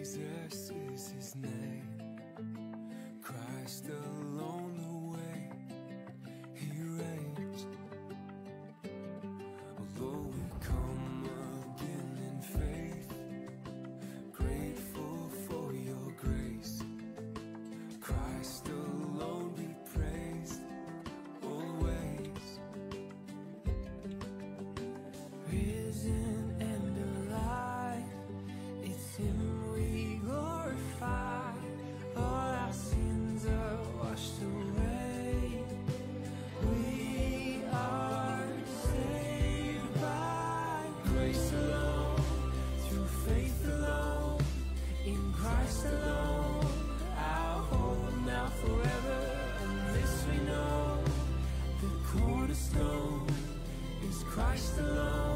Jesus is his name. Christ alone. Christ alone.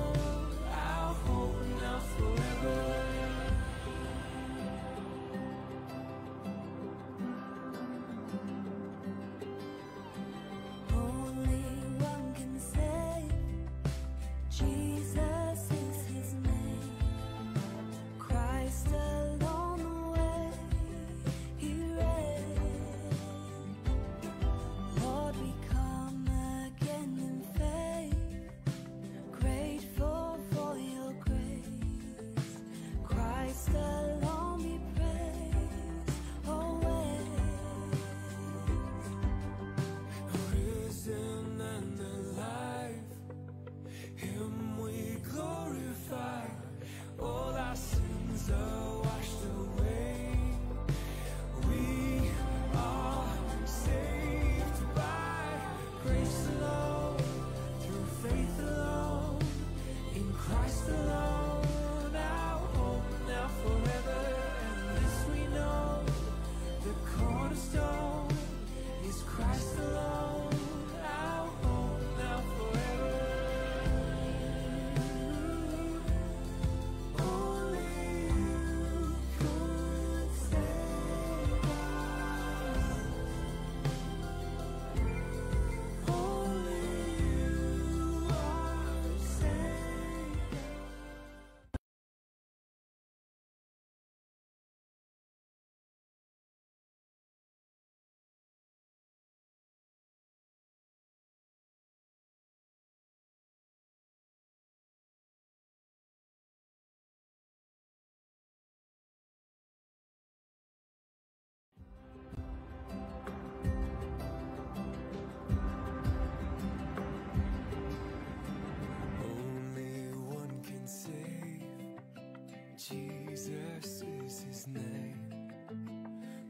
Jesus is his name.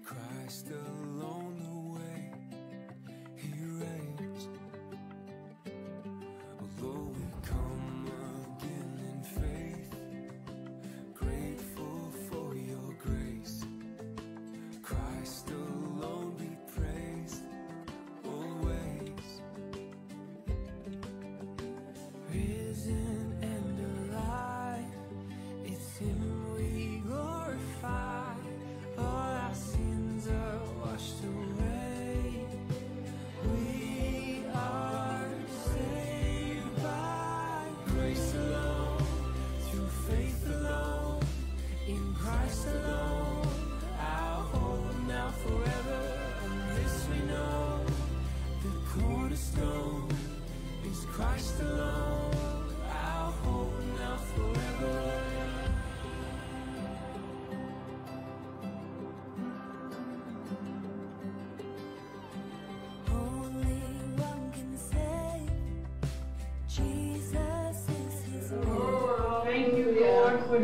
Christ the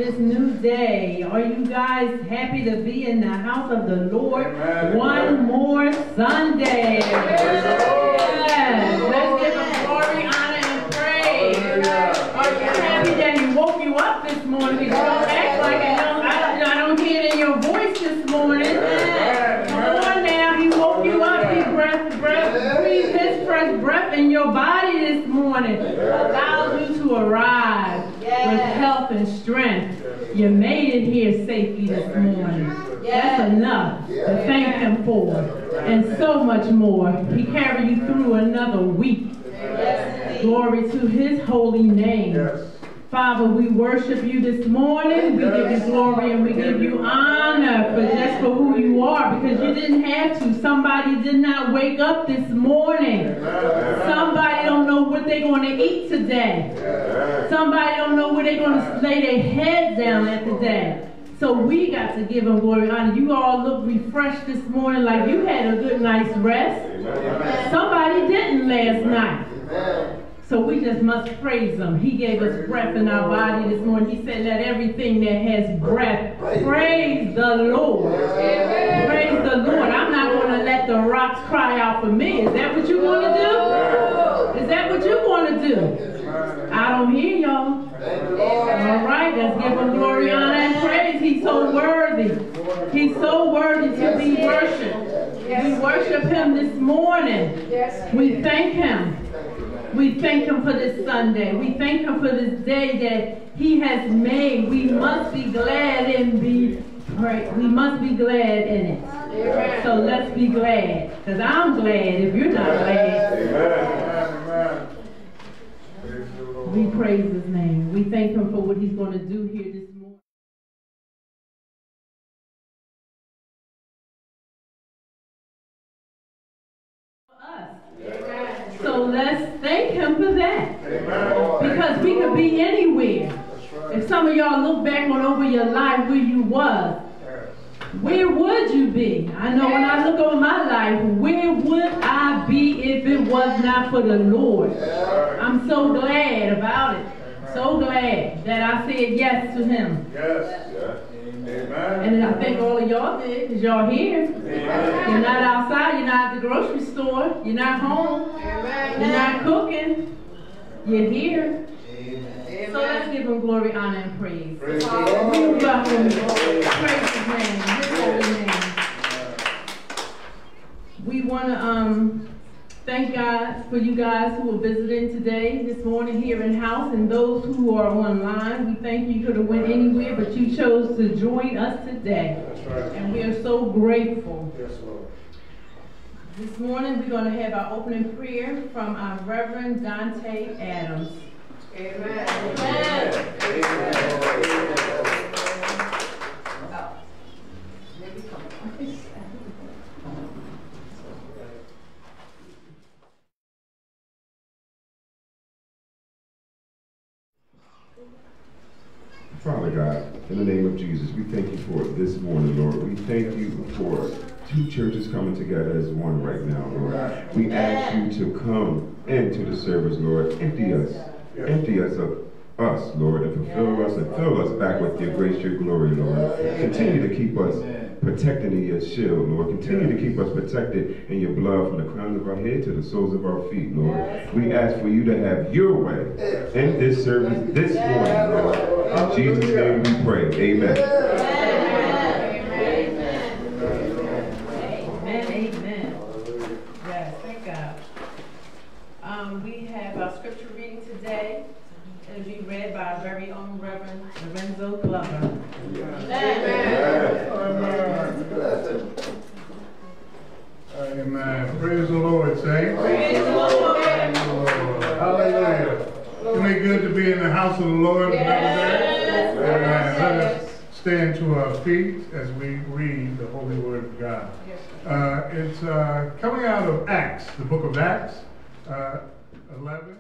this new day. Are you guys happy to be in the house of the Lord Amen. one more Sunday? Amen. much more. He carried you through another week. Yes. Glory to his holy name. Yes. Father, we worship you this morning. We give you glory and we give you honor for just for who you are because you didn't have to. Somebody did not wake up this morning. Somebody don't know what they're going to eat today. Somebody don't know where they're going to lay their head down at day got to give him glory and honor. You all look refreshed this morning like you had a good night's rest. Somebody didn't last night. So we just must praise him. He gave us breath in our body this morning. He said, let everything that has breath praise the Lord. Praise the Lord. I'm not going to let the rocks cry out for me. Is that what you want to do? Is that what you want to do? I don't hear y'all. All right, let's give him glory, honor, and praise. He's so worthy. He's so worthy to be worshiped. We worship him this morning. We thank him. We thank him for this Sunday. We thank him for this day that he has made. We must be glad and be right. We must be glad in it. So let's be glad. Because I'm glad if you're not glad. We praise his name. We thank him for what he's going to do here this morning. For us. So let's thank him for that. Because we could be anywhere. If some of y'all look back on over your life where you was, where would you be? I know when I look over my life, where would I be if it was not for the Lord? I'm so glad about it. So glad that I said yes to him. Yes. Amen. And I think all of y'all did, because y'all here. You're not outside, you're not at the grocery store, you're not home, you're not cooking, you're here. So let's give him glory, honor, and praise. Praise We Lord. welcome you. Praise his name, his holy name. We want to um, thank God for you guys who are visiting today, this morning here in house, and those who are online. We thank you. You could have went anywhere, but you chose to join us today, That's right. and we are so grateful. Yes, Lord. This morning, we're going to have our opening prayer from our Reverend Dante Adams. Father God, in the name of Jesus, we thank you for this morning, Lord. We thank you for two churches coming together as one right now, Lord. We ask you to come into the service, Lord. Empty us. Empty us of us, Lord, and fulfill us and fill us back with your grace, your glory, Lord. Continue to keep us protected in your shield, Lord. Continue to keep us protected in your blood from the crowns of our head to the soles of our feet, Lord. We ask for you to have your way in this service this morning, Lord. In Jesus' name we pray. Amen amen. Yes, thank God. Um, we have our scripture reading today. It'll be read by our very own Reverend Lorenzo Glover. Amen. Praise the Lord, saints. Praise the Lord. Hallelujah. Isn't it good to be in the house of the Lord another day? Amen. Let us stand to our feet as we read the holy word of God. Uh, it's uh, coming out of Acts, the book of Acts, uh, 11.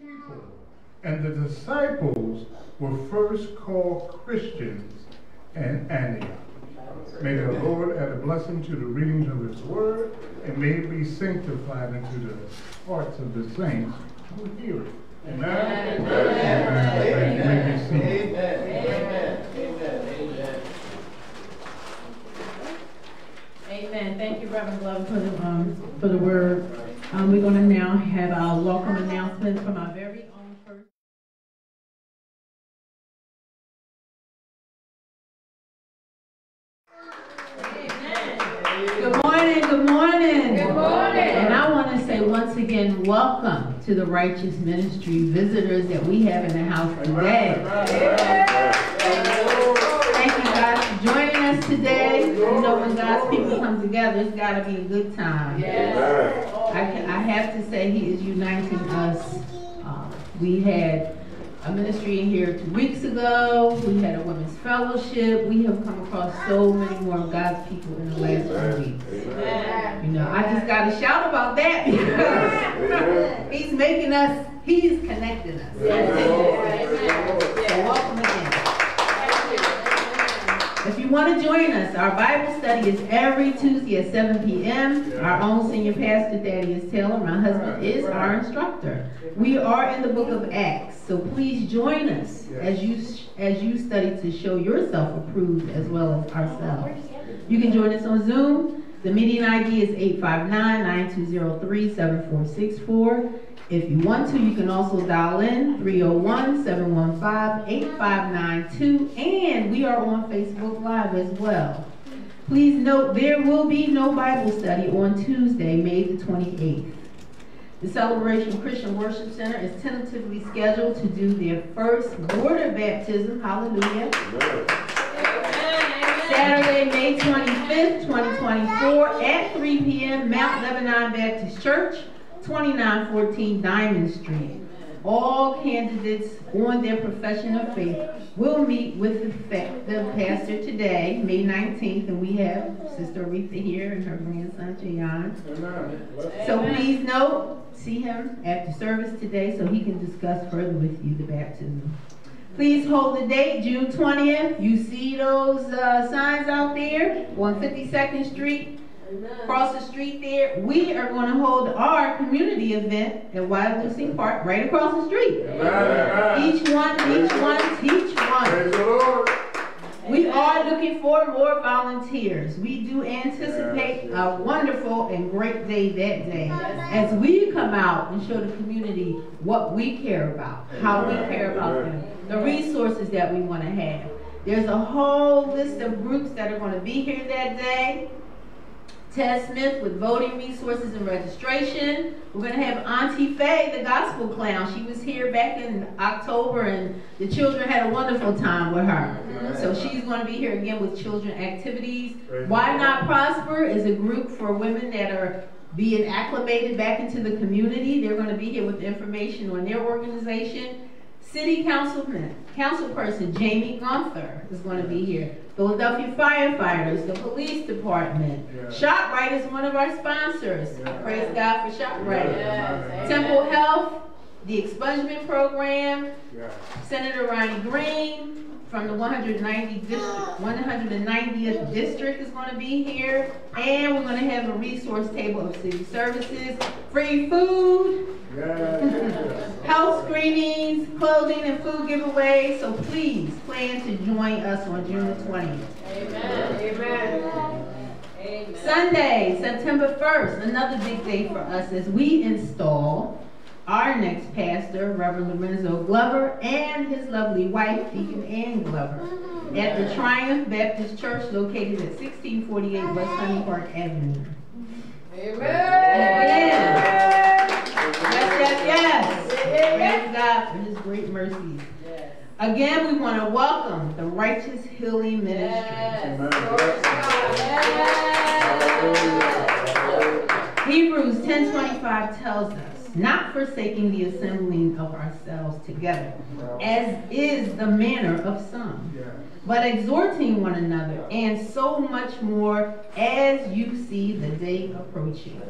People. And the disciples were first called Christians in Antioch. May the Lord add a blessing to the readings of his word, and may it be sanctified into the hearts of the saints who hear it. Amen. Amen. Amen. Amen. May be seated. Amen. Thank you, Reverend Glover, for the, um, for the word. Um, we're gonna now have our welcome announcement from our very own first. Good morning, good morning. Good morning. And I want to say once again, welcome to the Righteous Ministry visitors that we have in the house today. Thank you guys for joining us today. You know, when God's people come together, it's got to be a good time. I, can, I have to say, He is uniting us. Uh, we had a ministry in here two weeks ago. We had a women's fellowship. We have come across so many more of God's people in the last few weeks. You know, I just got to shout about that because He's making us, He's connecting us. So welcome again. You want to join us, our Bible study is every Tuesday at 7 p.m. Our own senior pastor, Thaddeus Taylor, my husband, is our instructor. We are in the book of Acts, so please join us as you as you study to show yourself approved as well as ourselves. You can join us on Zoom. The meeting ID is 859-9203-7464. If you want to, you can also dial in 301-715-8592 and we are on Facebook Live as well. Please note there will be no Bible study on Tuesday, May the 28th. The Celebration Christian Worship Center is tentatively scheduled to do their first water baptism, hallelujah, Saturday, May 25th, 2024, at 3 p.m., Mount Lebanon Baptist Church, 2914 Diamond Street. All candidates on their profession of faith will meet with the, the pastor today, May 19th, and we have Sister Aretha here and her grandson, Jayon. So please note, see him after service today so he can discuss further with you the baptism. Please hold the date, June 20th. You see those uh, signs out there on 52nd Street, across the street there. We are going to hold our community event at Wild Lucy Park right across the street. Each one, each one, each one. Praise the Lord. We are looking for more volunteers. We do anticipate a wonderful and great day that day as we come out and show the community what we care about, how we care about them, the resources that we want to have. There's a whole list of groups that are going to be here that day. Ted Smith with voting resources and registration. We're going to have Auntie Faye, the gospel clown. She was here back in October and the children had a wonderful time with her. So she's going to be here again with children activities. Why Not Prosper is a group for women that are being acclimated back into the community. They're going to be here with information on their organization. City Councilman, Councilperson Jamie Gauthier is going to be here. Philadelphia firefighters, the police department. Yeah. ShopRite is one of our sponsors. Yeah. Praise God for ShopRite. Yes. Temple Health, the expungement program, Yeah. Senator Roni Green from the 190 district, 190th district is going to be here, and we're going to have a resource table of city services, free food, Yeah. Health screenings, clothing and food giveaways. So please plan to join us on June 20th. Amen. Amen. Sunday, September 1st, another big day for us as we install our next pastor, Reverend Lorenzo Glover, and his lovely wife, Deacon Ann Glover, at the Triumph Baptist Church located at 1648 West Hunting Park Avenue. Amen. Amen. Yes, yes, yes. Praise God. For his great mercies. Again, we want to welcome the Righteous Healing Ministry. Hebrews 10:25 tells us, not forsaking the assembling of ourselves together, as is the manner of some, but exhorting one another, and so much more as you see the day approaching.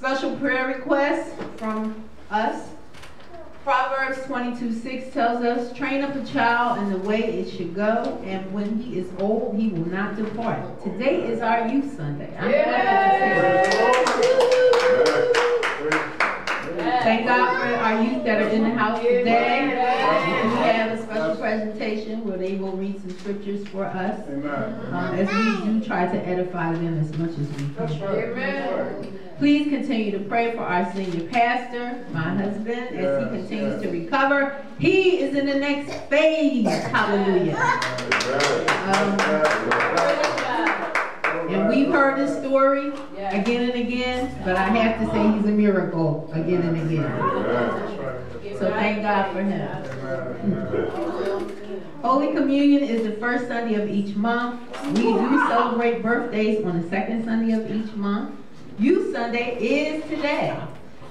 Special prayer request from us. Proverbs 22 6 tells us, Train up a child in the way it should go, and when he is old, he will not depart. Today is our Youth Sunday. I'm glad to see it. Thank God for our youth that are in the house today. We have a special presentation where they will read some scriptures for us um, as we do try to edify them as much as we can. Please continue to pray for our senior pastor, my husband, as he continues yes. to recover. He is in the next phase. Hallelujah. Um, and we've heard his story again and again, but I have to say he's a miracle again and again. So thank God for him. Holy Communion is the first Sunday of each month. We do celebrate birthdays on the second Sunday of each month. Youth Sunday is today.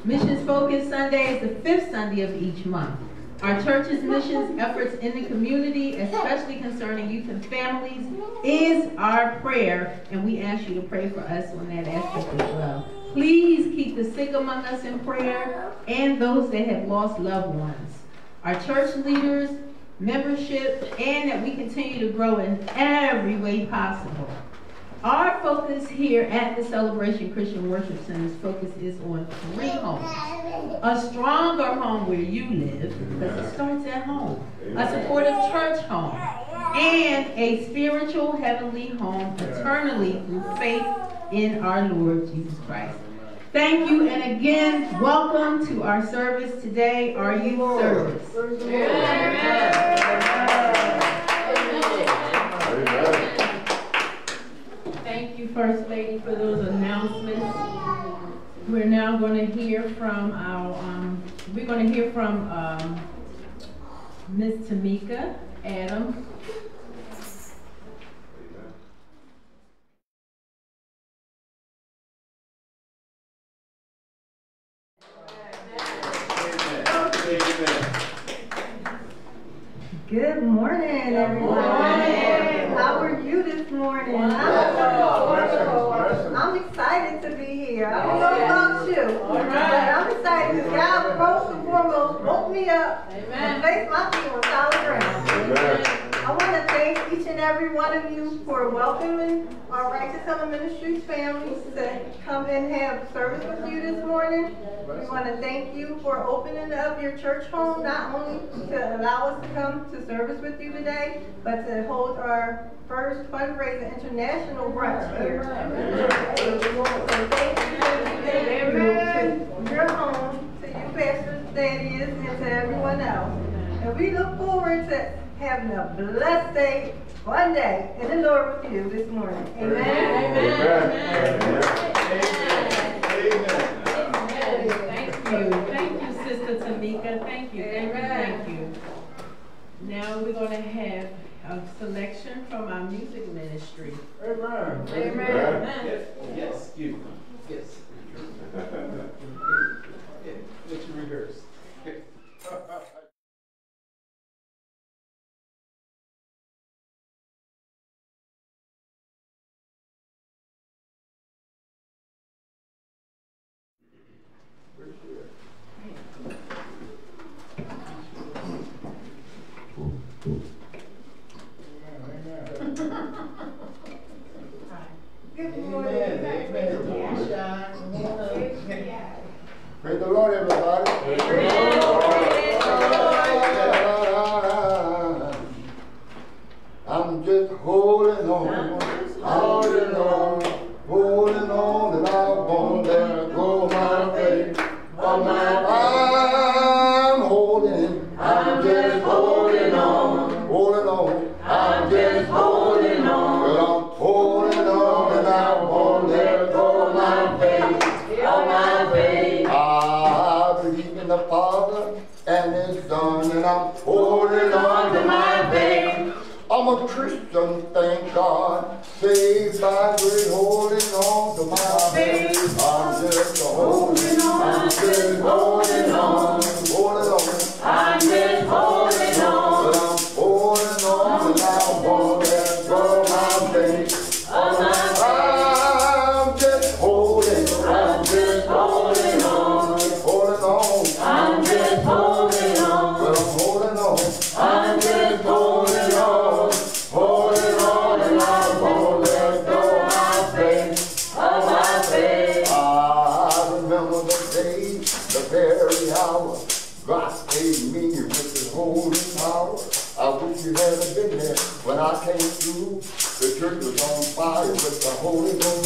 Missions Focus Sunday is the fifth Sunday of each month. Our church's missions efforts in the community, especially concerning youth and families, is our prayer, and we ask you to pray for us on that aspect as well. Please keep the sick among us in prayer and those that have lost loved ones. Our church leaders, membership, and that we continue to grow in every way possible. Our focus here at the Celebration Christian Worship Center's focus is on three homes. A stronger home where you live, because it starts at home. A supportive church home. And a spiritual heavenly home eternally through faith in our Lord Jesus Christ. Thank you, and again, welcome to our service today, our youth service. Thank you, First Lady, for those announcements. We're now going to hear from our, um, we're going to hear from, um, Ms. Tamika Adams. Good morning, everyone. morning. How are you morning? Wonderful. I'm, I'm excited to be here. I don't know about you, All but. I'm excited because God first and foremost woke me up and Amen. placed my feet on solid ground. I want to thank each and every one of you for welcoming our Righteous Summer Ministries families to come and have service with you this morning. We want to thank you for opening up your church home, not only to allow us to come to service with you today, but to hold our first fundraiser international brunch here. So thank you, thank you, thank you. Your home, to you, Pastor Thaddeus, and to everyone else. And we look forward to having a blessed day, one day, in the Lord with you this morning. Amen. Amen. Amen. Amen. Thank you, thank you, Sister Tamika, thank you, thank you, thank you. Now we're gonna have a selection from our music ministry. Amen. Amen. Yes, you. Yes. Yeah, let you I'm a Christian, thank God, saved by grace, holding on to my faith. I'm just holding on, I'm just holding on, holding on. I'm just holding on, the Holy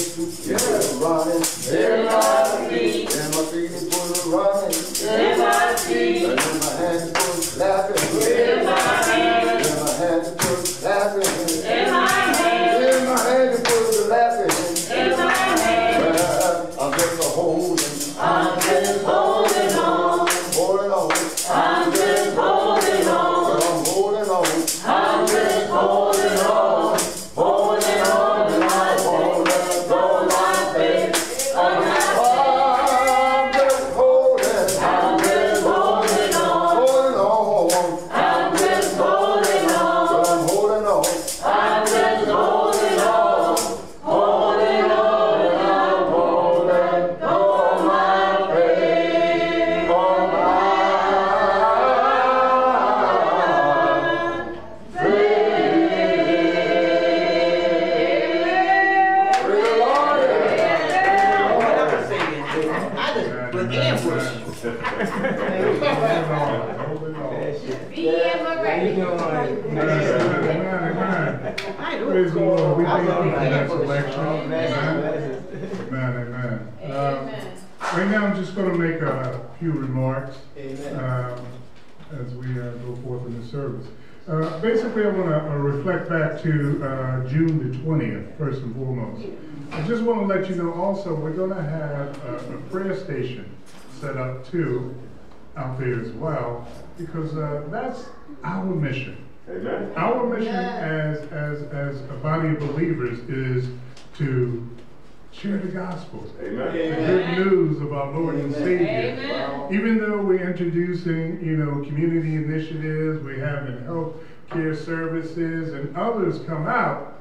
reflect back to uh, June the 20th, first and foremost. I just want to let you know also, we're going to have a a prayer station set up too, out there as well, because uh, that's our mission. Amen. Our mission as, as, as a body of believers is to share the gospel. Amen. The good news of our Lord and Savior. Amen. Even though we're introducing, you know, community initiatives, we're having health care services, and others come out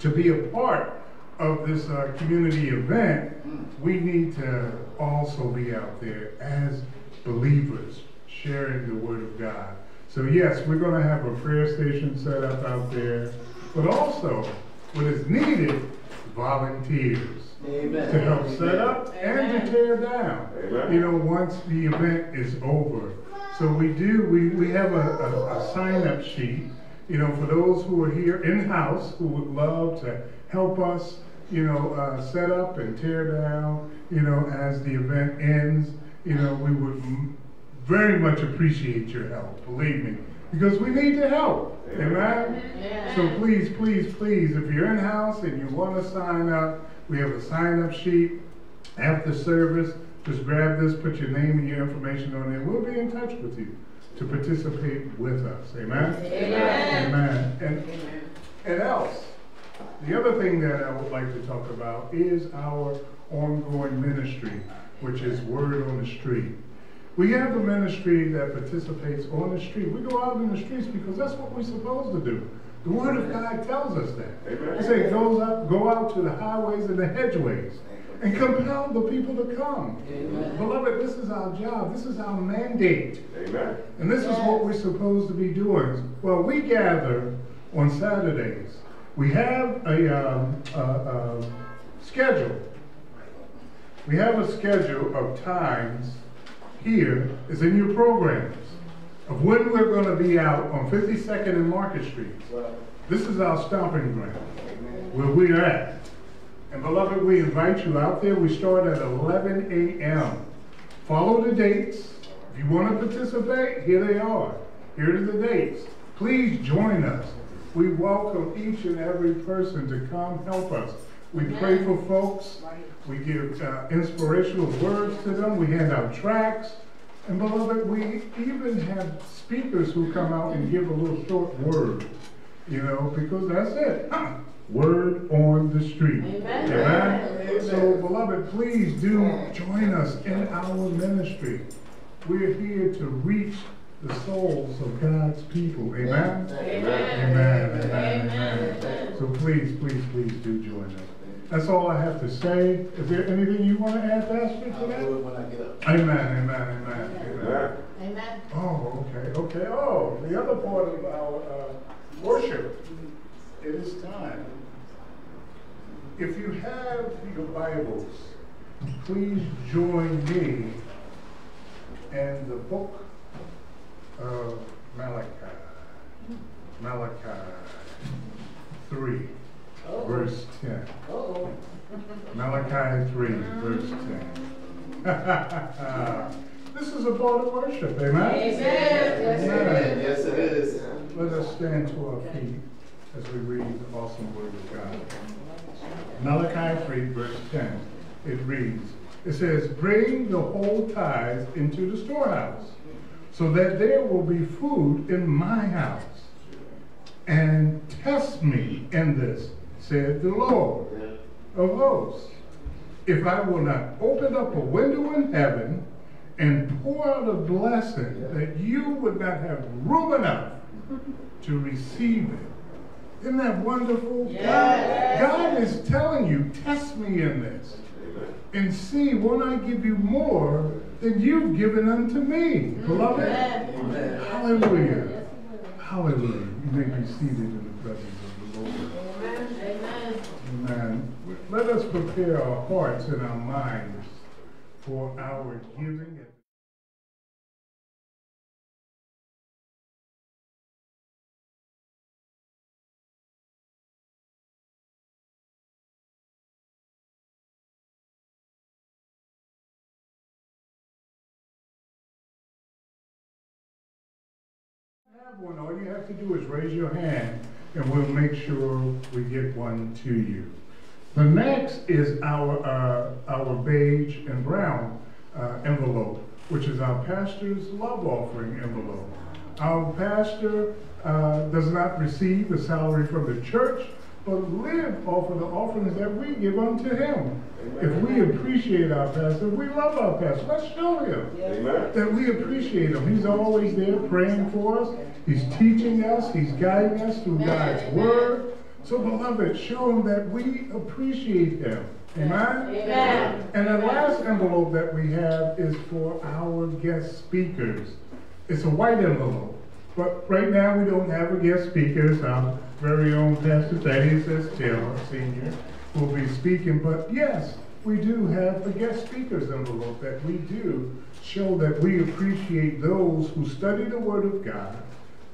to be a part of this uh, community event, we need to also be out there as believers sharing the Word of God. So, yes, we're going to have a prayer station set up out there, but also, what is needed, volunteers to help set up and to tear down. Amen. You know, once the event is over. So we do, we, we have a, a, a sign-up sheet, you know, for those who are here in-house who would love to help us, you know, uh, set up and tear down, you know, as the event ends. You know, we would very much appreciate your help, believe me, because we need the help. Amen? So please, please, please, if you're in-house and you want to sign up, we have a sign-up sheet after service. Just grab this, put your name and your information on it. We'll be in touch with you to participate with us. Amen? Amen. Amen. And, and else, the other thing that I would like to talk about is our ongoing ministry, which is Word on the Street. We have a ministry that participates on the street. We go out in the streets because that's what we're supposed to do. The Word of God tells us that. Amen. It says, goes out, go out to the highways and the hedgeways and compel the people to come. Beloved, this is our job. This is our mandate. Amen. And this is what we're supposed to be doing. Well, we gather on Saturdays. We have a, um, a, a schedule. We have a schedule of times here, is in your programs, of when we're going to be out on 52nd and Market Street. This is our stomping ground, where we're at. And beloved, we invite you out there. We start at 11 a.m. Follow the dates. If you want to participate, here they are. Here are the dates. Please join us. We welcome each and every person to come help us. We pray for folks. We give uh, inspirational words to them. We hand out tracts. And beloved, we even have speakers who come out and give a little short word, you know, because that's it. Word on the street. Amen. Amen. So, beloved, please do join us in our ministry. We're here to reach the souls of God's people. Amen. Amen. Amen. Amen. So please, please, please do join us. That's all I have to say. Is there anything you want to add, Pastor, to that? when I get up. Amen, amen, amen, amen. Amen. Amen. Oh, okay, okay. Oh, the other part of our uh, worship, it is time. If you have your Bibles, please join me in the book of Malachi. Malachi. 3, verse 10. Uh-oh. Malachi 3, verse 10. this is a part of worship, amen? Amen. Yes, it. Yes, it is. Let us stand to our feet as we read the awesome word of God. Malachi 3, verse 10. It reads, it says, Bring the whole tithes into the storehouse, so that there will be food in my house. And test me in this, said the Lord of hosts, if I will not open up a window in heaven and pour out a blessing that you would not have room enough to receive it. Isn't that wonderful? Yes. God, is telling you, test me in this. And see, won't I give you more than you've given unto me? Mm-hmm. Beloved? Amen. Hallelujah. Hallelujah. You may be seated in the presence of the Lord. Amen. Amen. Let us prepare our hearts and our minds for our giving. Have one. All you have to do is raise your hand, and we'll make sure we get one to you. The next is our uh, our beige and brown uh, envelope, which is our pastor's love offering envelope. Our pastor uh, does not receive a salary from the church, but live off of the offerings that we give unto him. If we appreciate our pastor, we love our pastor. Let's show him Amen. that we appreciate him. He's always there praying for us. He's teaching us. He's guiding us through God's word. So, beloved, show him that we appreciate him. Amen? Amen. And the last envelope that we have is for our guest speakers. It's a white envelope. But right now we don't have a guest speaker. So our very own Pastor Thaddeus S. Taylor, Senior, will be speaking. But yes, we do have a guest speakers envelope that we do show that we appreciate those who study the Word of God.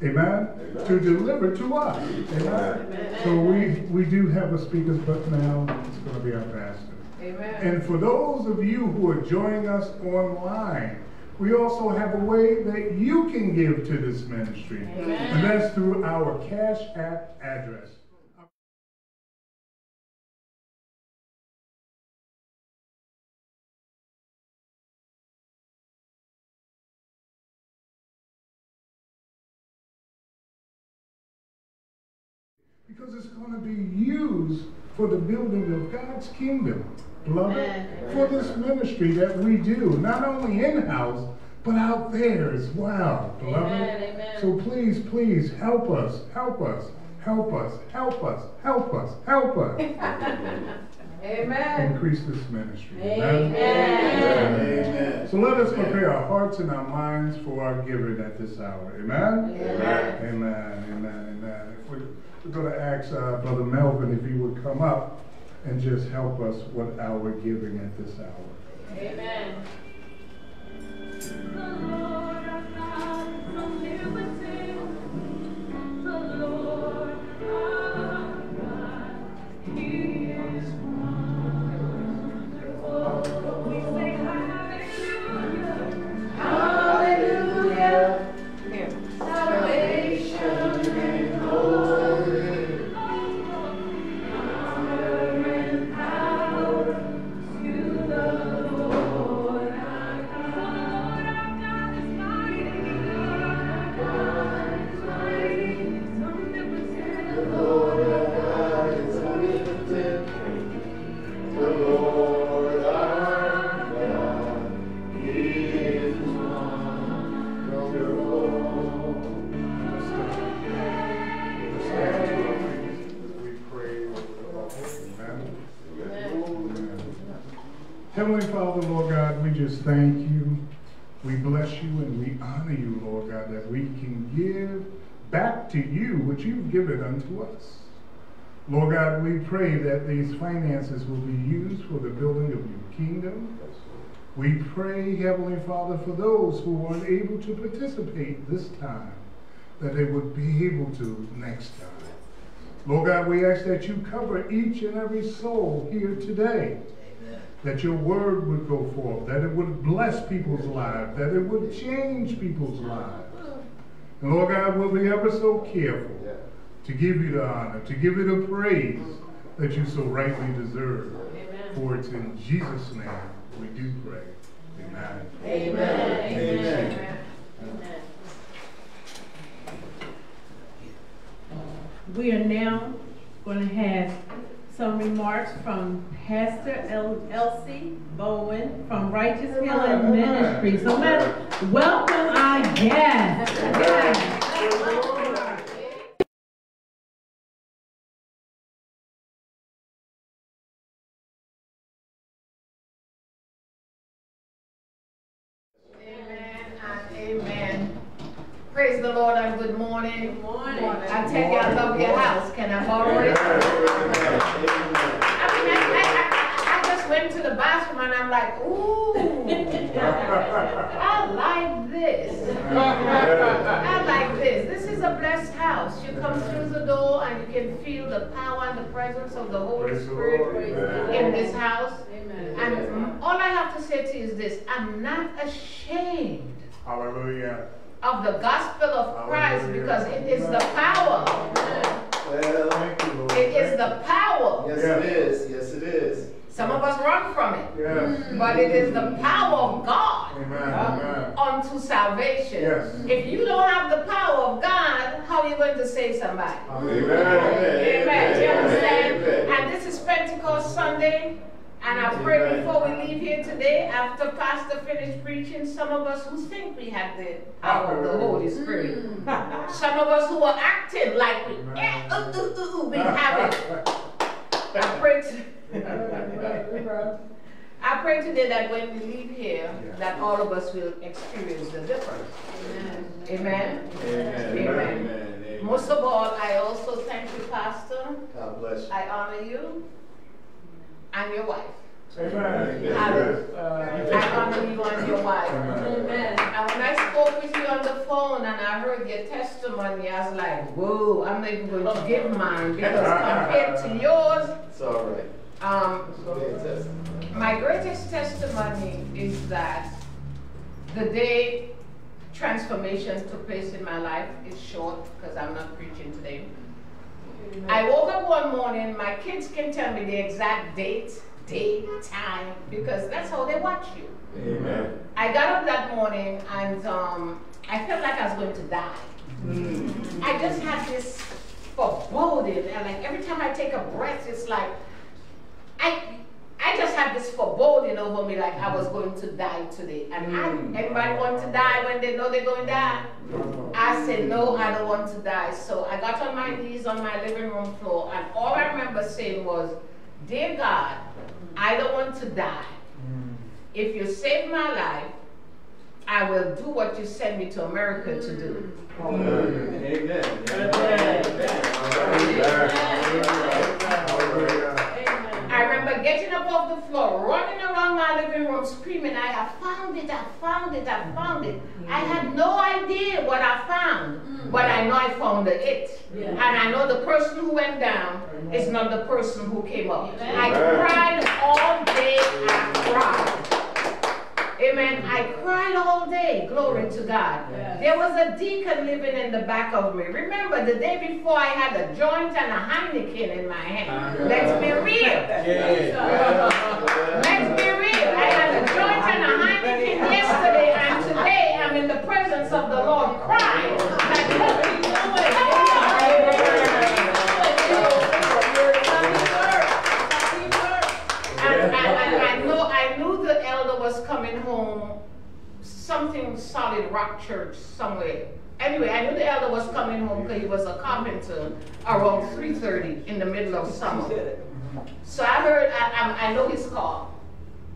Amen? To deliver to us. Amen? So we, we do have a speaker, but now it's going to be our pastor. Amen. And for those of you who are joining us online, we also have a way that you can give to this ministry. Amen. And that's through our Cash App address. Because it's going to be used for the building of God's kingdom, beloved. For this ministry that we do, not only in-house, but out there as well, beloved. Amen, amen. So please, please help us, help us, help us, help us, help us, help us Amen. increase this ministry. Amen. Amen. So let us prepare our hearts and our minds for our giving at this hour. Amen? Amen. Amen, amen, amen. If we're, we're going to ask uh, Brother Melvin if he would come up and just help us with our giving at this hour. Amen. Back to you what you've given unto us. Lord God, we pray that these finances will be used for the building of your kingdom. We pray, Heavenly Father, for those who weren't able to participate this time, that they would be able to next time. Lord God, we ask that you cover each and every soul here today. That your word would go forth, that it would bless people's lives, that it would change people's lives. And Lord God, we'll be ever so careful to give you the honor, to give you the praise that you so rightly deserve. For it's in Jesus' name we do pray. Amen. Amen. Amen. We are now going to have some remarks from Pastor El- Elsie Bowen from Righteous Healing Ministry. So let's welcome our guest. Praise the Lord and good morning. Good morning. I tell you, I love your house. Can I borrow it? I mean, I, I, I, I just went to the bathroom and I'm like, ooh, I like this. I like this. This is a blessed house. You come through the door and you can feel the power and the presence of the Holy Praise the Spirit Lord. In this house. And mm, all I have to say to you is this I'm not ashamed Hallelujah. Of the gospel of Christ because it is the power. Well, Thank you, Lord. It is the power. yes it is, yes it is. Some of us run from it, Yes. but it is the power of God Amen. Amen. unto salvation. Yes. If you don't have the power of God, how are you going to save somebody? Amen. Amen. You understand? Amen. And this is Pentecost Sunday. And I pray before we leave here today, after Pastor finished preaching, some of us who think we have the power of the Holy Spirit. Some of us who are acting like we, uh, uh, uh, uh, we have it. I pray, to, I pray today that when we leave here, that all of us will experience the difference. Amen. Amen. Amen. Amen. Most of all, I also thank you, Pastor. God bless you. I honor you and your wife. Amen. Hallelujah. I honor you and your wife. Amen. And when I spoke with you on the phone and I heard your testimony, I was like, whoa, I'm not even going to give mine because compared to yours, It's all right. um, my greatest testimony is that the day transformation took place in my life is short because I'm not preaching today. I woke up one morning, my kids can tell me the exact date, day, time, because that's how they watch you. Amen. I got up that morning and um, I felt like I was going to die. I just had this foreboding, and like every time I take a breath, it's like I I just had this foreboding over me, like I was going to die today. And I, mm. everybody want to die when they know they're going to die. I said, no, I don't want to die. So I got on my knees on my living room floor, and all I remember saying was, Dear God, I don't want to die. Mm. If you save my life, I will do what you sent me to America to do. Amen. Amen. Amen. Amen. I remember getting up off the floor, running around my living room, screaming, I have found it, I found it, I found it. I mm. had no idea what I found, mm. but I know I found it. And I know the person who went down is not the person who came up. I cried all day, I cried. Amen. I cried all day. Glory to God. There was a deacon living in the back of me. Remember, the day before I had a joint and a Heineken in my hand. Uh-huh. Let's be real. Let's be real. I had a joint and a Heineken yesterday, and today I'm in the presence of the Lord crying. Like, what are you doing? And, and, and I know I knew the elder was coming home, something solid rock church somewhere. Anyway, I knew the elder was coming home because he was a carpenter around 3:30 in the middle of summer. So I heard, I, I, I know his call.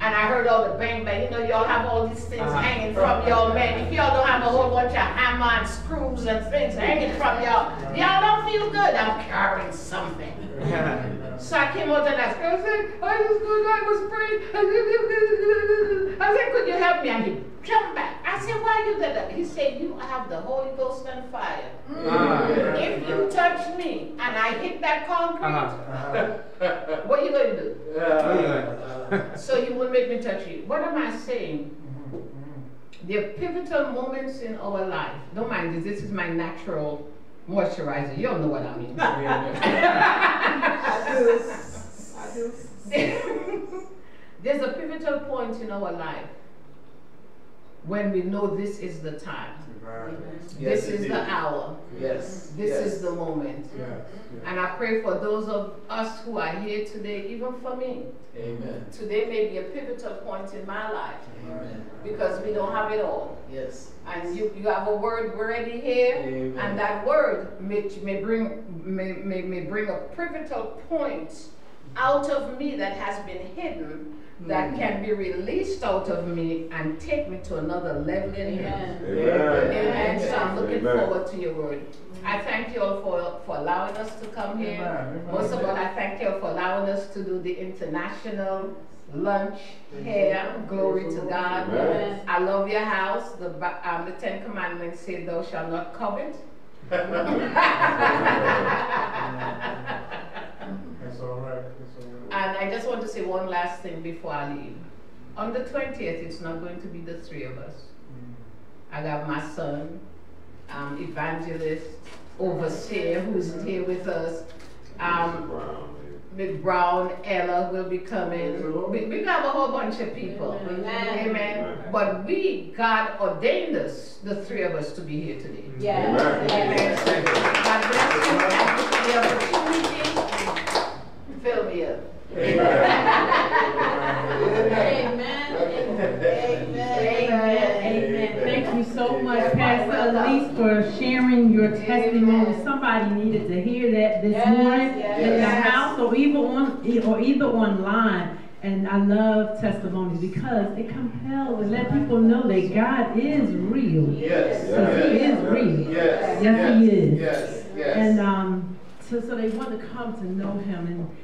And I heard all the bang bang. You know, y'all have all these things uh-huh. hanging from y'all, man. If y'all don't have a whole bunch of hammer and screws and things hanging from y'all, y'all don't feel good. I'm carrying something. So I came out and I said, I said, I was good, I was praying. I said, could you help me? And he jump back. I said, why you did that? He said, you have the Holy Ghost and fire. Ah. If you touch me and I hit that concrete, Uh-huh. what are you going to do? Yeah. So you won't make me touch you. What am I saying? There are pivotal moments in our life. Don't mind this, this is my natural moisturizer. You don't know what I mean. I do. I do. There's a pivotal point in our life when we know this is the time. Yes, this is indeed. the hour. Yes. This yes. is the moment. Yes, yes. And I pray for those of us who are here today, even for me. Amen. Today may be a pivotal point in my life Amen. because we don't have it all. Yes. And you, you have a word already here, Amen. and that word may, may bring may, may, may bring a pivotal point out of me that has been hidden that Mm. can be released out of me and take me to another level in Him. Amen. Amen. So I'm looking Amen. forward to your word. I thank you all for, for allowing us to come here. Amen. Most of all, I thank you all for allowing us to do the international lunch here. Glory to God. Amen. I love your house. The, um, the Ten Commandments say, Thou shalt not covet. That's all right, that's all right. And I just want to say one last thing before I leave. On the 20th, it's not going to be the three of us. I got my son, um, evangelist, overseer, who's here with us. Um, Miss Brown, Ella will be coming. We, we got a whole bunch of people. Amen. Amen. But we, God ordained us, the three of us, to be here today. Amen. Amen. God bless you. Thank you for the opportunity. Fill me up. Amen. Amen Amen. Thank you so much, Pastor Elise, for sharing your testimony. Somebody needed to hear that this Yes, morning in the house or either on or either online. And I love testimonies because it compels and let people know that God is real. Yes. Because He is real. Yes. Yes, He is. Yes. Yes. And um, so, so they want to come to know Him and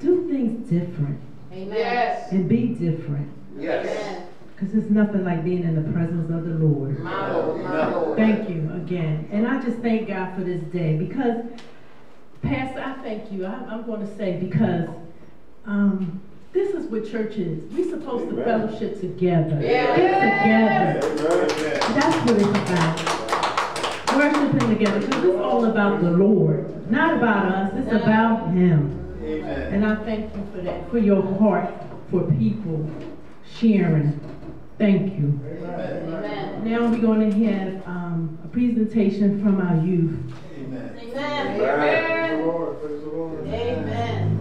do things different Yes. and be different. yes. Because there's nothing like being in the presence of the Lord. My Lord, my Lord. Thank you again. And I just thank God for this day because, Pastor, I thank you. I'm, I'm going to say because um, this is what church is. We're supposed to fellowship together. Yes. Get together. Amen. That's what it's about. Worshiping together because it's all about the Lord, not about us. It's about Him. Amen. And I thank you for that, for your heart for people sharing. Thank you. Now we're going to have um, a presentation from our youth. Amen. Amen. Praise the Lord, praise the Lord. Amen.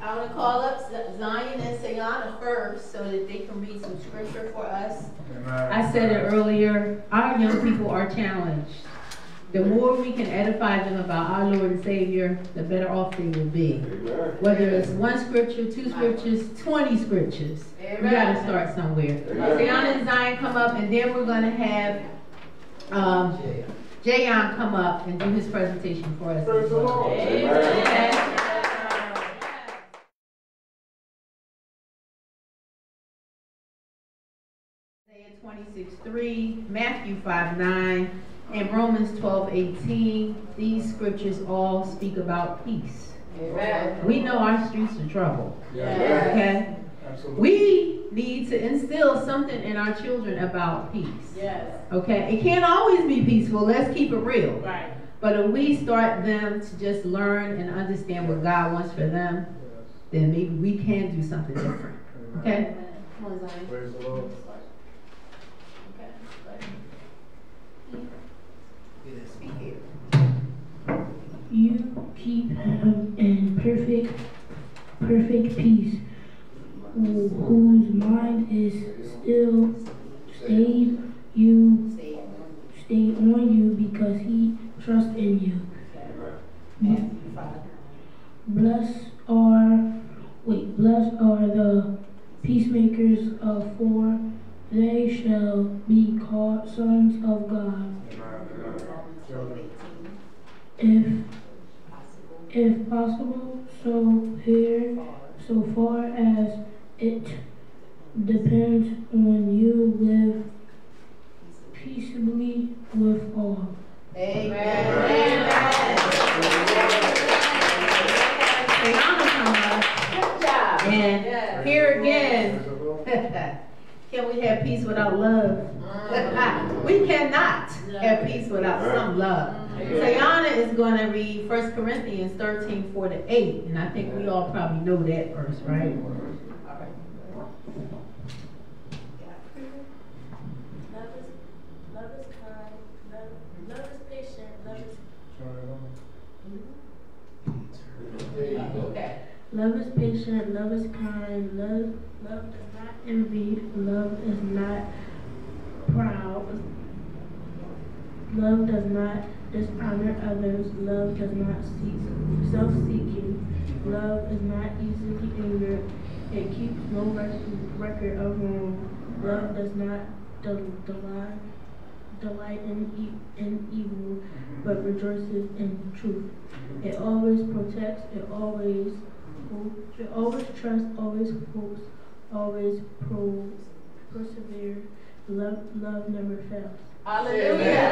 I want to call up Zion and Sayana first so that they can read some scripture for us. Amen. I said it earlier, our young people are challenged. The more we can edify them about our Lord and Savior, the better off they will be. Amen. Whether it's one scripture, two scriptures, 20 scriptures. We got to start somewhere. Amen. Sayana and Zion come up, and then we're going to have um, Jayon come up and do his presentation for us. Praise the Lord. Okay? Isaiah 26, 3, Matthew 5, 9, and Romans 12, 18. These scriptures all speak about peace. Amen. We know our streets are trouble. Yes. Okay? Absolutely. We need to instill something in our children about peace. Yes. Okay? It can't always be peaceful. Let's keep it real. Right. But if we start them to just learn and understand what God wants for them, then maybe we can do something different. Okay? Come on, Zion. Praise the Lord. You keep him in perfect, perfect peace, whose mind is still stayed you, stayed on you because he trusts in you. Blessed are, wait, blessed are the peacemakers of for they shall be called sons of God. possible so here so far as it depends on you live peaceably with all. Amen. Amen. Good job. And yes. here again, can we have peace without love? Mm. we cannot have peace without some love. Sayana is going to read 1 Corinthians 13, 4 to 8. And I think we all probably know that verse, right? Love is, love is kind, love, love is patient, love is. Okay. Love is patient, love is kind, love love does not envy, love is not proud, love does not dishonor others, love does not seek self-seeking, love is not easily angered, it keeps no record of wrong, love does not del- delight delight in, e- in evil, but rejoices in truth. It always protects, it always hopes, it always trusts, always hopes, always pro- persevere. Love, love never fails. Hallelujah.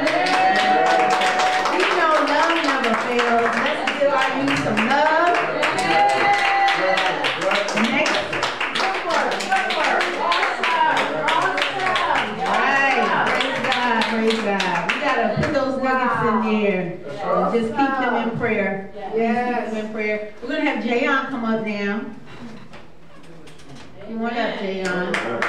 We know love never fails. Let's give our youth some love. Next. Good work, good work. Right. Praise God, praise God. We gotta put those nuggets in there and just keep them in prayer. Yes. Keep them in prayer. We're gonna have Jayon come up now. Come on up, Jayon.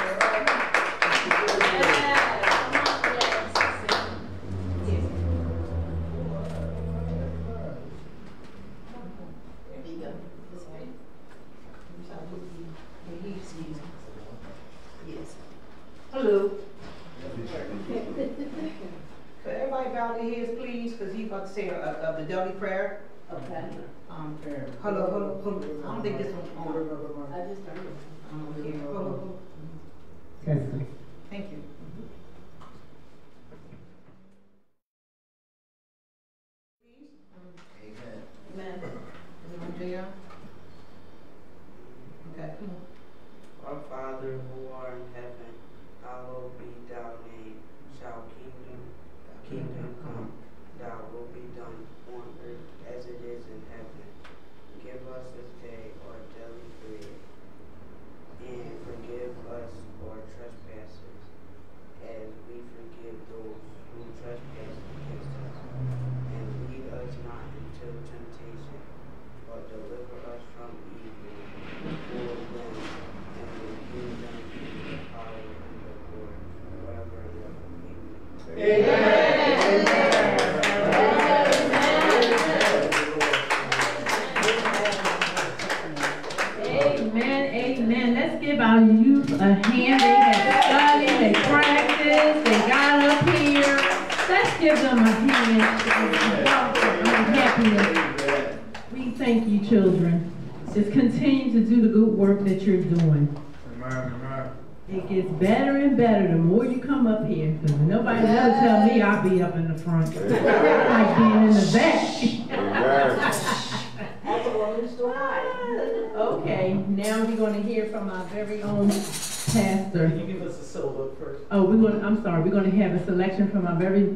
Hello. So everybody bow their heads, please, because he's about to say uh, uh, the daily prayer. Okay. Um, hello, hello, hello. I don't think this one's on. I just turned it. Um, here, hello, hello. Thank you. Amen. Anyone, Jayon? Okay. Our Father who art in heaven, hallowed be thy name. Shall kingdom, kingdom come, thy will be done on earth as it is in heaven. Give us this day our daily bread, and forgive us our trespasses, as we forgive those who trespass against us. And lead us not into temptation, but deliver us from evil. For then, and the kingdom, and the power, and the glory, forever and ever. Amen. Amen, amen. Let's give our youth a hand. They have studied, they practiced, they got up here. Let's give them a hand. I'm happy. We thank you, children. Just continue to do the good work that you're doing. Amen, amen. It gets better and better the more you come up here. Because nobody will tell me I'll be up in the front. like being in the back. That's the one who's so high. Okay, now we're going to hear from our very own pastor. Can you give us a syllabus first? Oh, we're going. to I'm sorry. We're going to a from um, very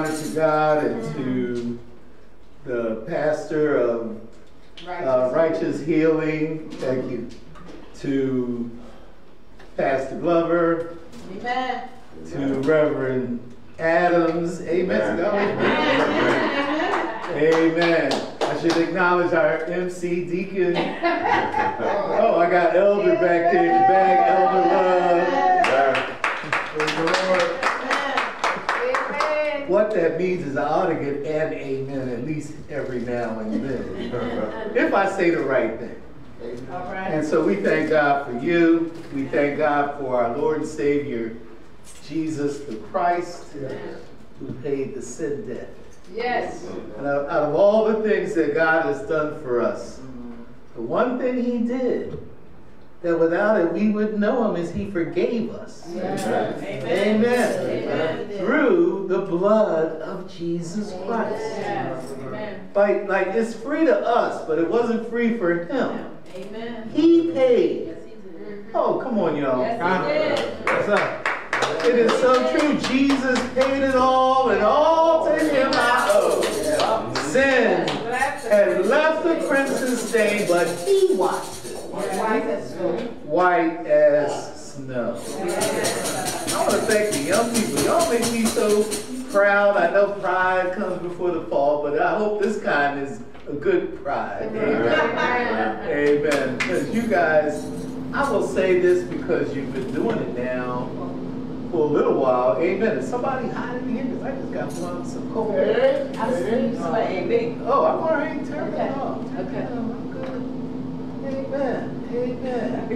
honor to God and to the pastor of uh, Righteous Healing. Thank you. To Pastor Glover, Amen. to Reverend Adams. Amen. To God. Amen. I should acknowledge our MC Deacon. Oh, I got Elder back there in the back, Elder Love. What that means is I ought to get an amen at least every now and then. If I say the right thing. All right. And so we thank God for you. We thank God for our Lord and Savior, Jesus the Christ, who paid the sin debt. Yes. And out out of all the things that God has done for us, mm-hmm. the one thing He did that without it we wouldn't know Him as He forgave us. Amen. Amen. Amen. Through the blood of Jesus Christ. Yes. Amen. Like, like it's free to us, but it wasn't free for Him. Amen. He paid. Oh, come on, y'all. Yes, he did. What's up? It is so true. Jesus paid it all, and all to him I owe. Sin had left the crimson stain, but he washed it white as snow. I want to thank the young people. Y'all make me so proud. I know pride comes before the fall, but I hope this kind is a good pride. Amen. Amen. Because you guys, I will say this because you've been doing it now for a little while. Amen. Is somebody hiding here? Because I just got one some cold. I see somebody. Oh, I've already turned it off. Okay. Oh, Amen. Amen.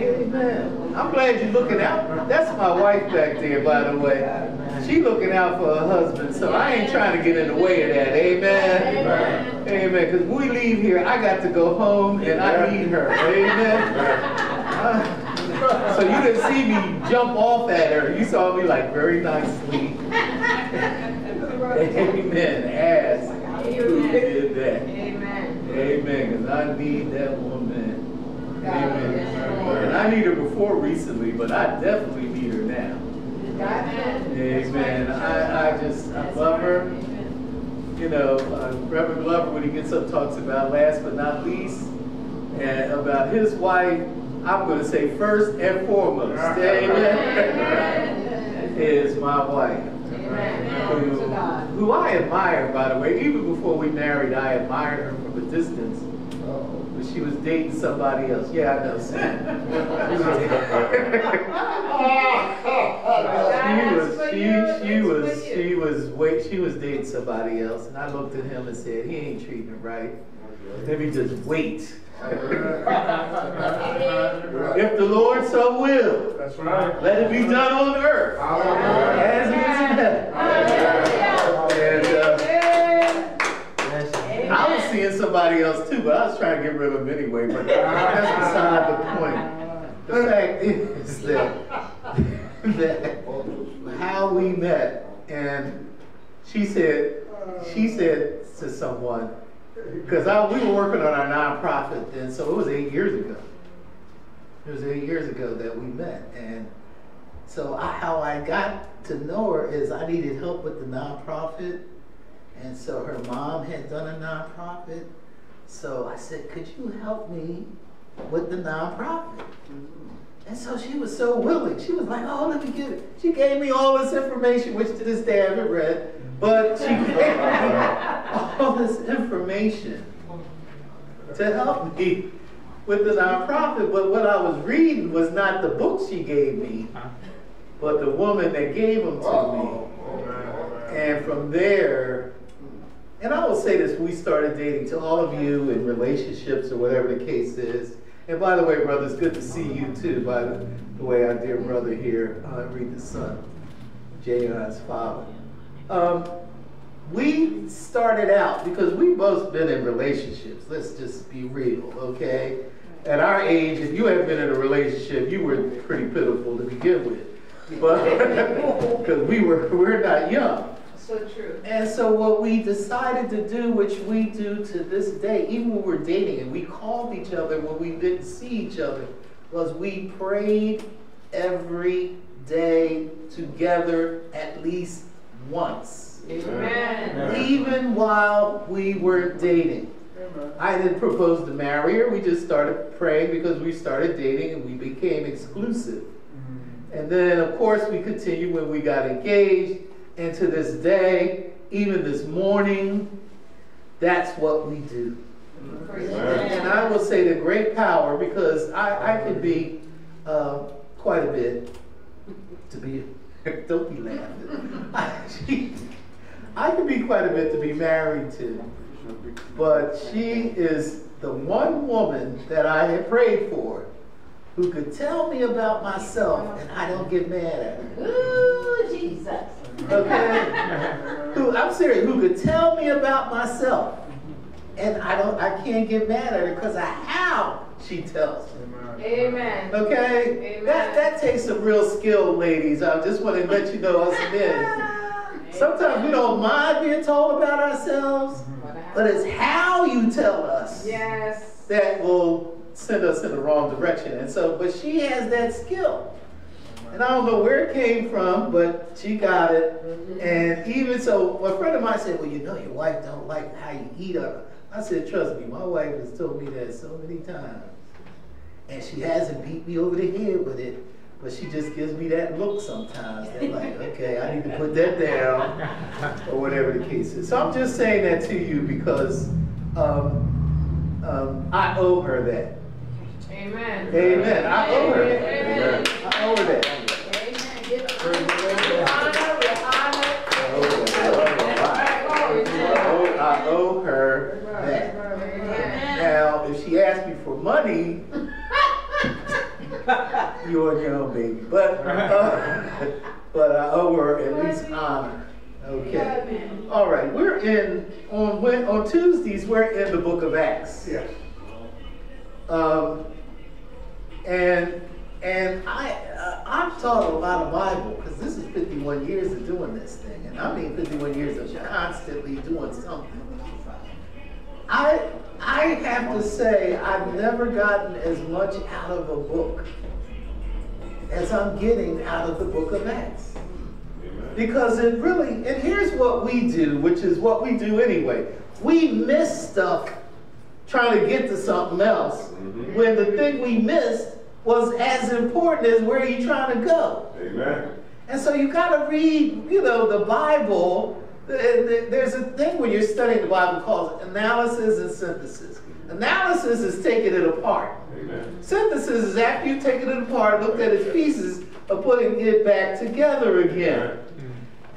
Amen. I'm glad you're looking out. That's my wife back there, by the way. She looking out for her husband, so I ain't trying to get in the way of that. Amen. Amen. Because when we leave here, I got to go home and I need her. Amen. Uh, so you didn't see me jump off at her. You saw me like very nicely. Amen. Ask who did that. Amen. Because I need that woman. Amen. And I need her before recently, but I definitely need her now. Amen. I, I just, I love her. You know, uh, Reverend Glover, when he gets up, talks about last but not least, and about his wife, I'm going to say first and foremost, amen, is my wife. Who, who I admire, by the way. Even before we married, I admired her from a distance. Oh. But she was dating somebody else. Yeah, I know. she was, she, she was, she was, wait, she was dating somebody else, and I looked at him and said, he ain't treating her right. Let me just wait. if the Lord so will, That's right. let it be done on earth as it is in heaven. And uh, I was seeing somebody else too, but I was trying to get rid of him anyway. But that's beside the point. The fact is that, that how we met, and she said, she said to someone, because we were working on our nonprofit then, so it was eight years ago. It was eight years ago that we met, and so I, how I got to know her is I needed help with the nonprofit, and so her mom had done a nonprofit. So I said, "Could you help me with the nonprofit?" And so she was so willing. She was like, "Oh, let me give it." She gave me all this information, which to this day I haven't read, but she gave all this information to help me with the nonprofit. But what I was reading was not the books she gave me, but the woman that gave them to me. And from there, and I will say this, we started dating to all of you in relationships or whatever the case is. And by the way, brother, it's good to see you too, by the, the way our dear brother here, uh, read the son, Jayon's father. Um, we started out because we've both been in relationships. Let's just be real, okay? at our age, if you had been in a relationship, you were pretty pitiful to begin with. But, because we were, we're not young. So true. And so what we decided to do, which we do to this day, even when we're dating, and we called each other when we didn't see each other, was we prayed every day together at least once. Amen. Even while we were dating. I didn't propose to marry her. We just started praying because we started dating and we became exclusive. And then, of course, we continued when we got engaged. And to this day, even this morning, that's what we do. And I will say the great power because I, I can be uh, quite a bit to be, don't be laughing. I can be quite a bit to be married to. But she is the one woman that I have prayed for who could tell me about myself and I don't get mad at her. Ooh, Jesus. Okay? who I'm serious, who could tell me about myself and I don't I can't get mad at her because of how she tells me. Amen. Okay? Amen. That that takes some real skill, ladies. I just want to let you know us men. Sometimes we don't mind being told about ourselves, but it's how you tell us Yes. that will send us in the wrong direction. And so, but she has that skill. And I don't know where it came from, but she got it. Mm-hmm. And even so, a friend of mine said, well, you know your wife don't like how you eat her. I said, trust me, my wife has told me that so many times. And she hasn't beat me over the head with it, but she just gives me that look sometimes that like, okay, I need to put that down, or whatever the case is. So I'm just saying that to you because um, um, I owe her that. Amen. Amen. I owe her. Amen. I owe her that. Amen. Give honor, honor. I owe, I owe her that. Now, if she asks me for money, you're on your own, baby. But, uh, but I owe her at least honor. Okay. All right. We're in on when on Tuesdays. We're in the Book of Acts. Yes. Um, and and I uh, I've taught a lot of Bible because this is 51 years of doing this thing, and I mean 51 years of constantly doing something. I I have to say I've never gotten as much out of a book as I'm getting out of the Book of Acts. Because it really, and here's what we do, which is what we do anyway. We miss stuff trying to get to something else mm-hmm. when the thing we missed was as important as where you're trying to go. Amen. And so you got to read, you know, the Bible. Th- th- There's a thing when you're studying the Bible called analysis and synthesis. Analysis is taking it apart. Amen. Synthesis is after you've taken it apart, looked at its pieces, of putting it back together again.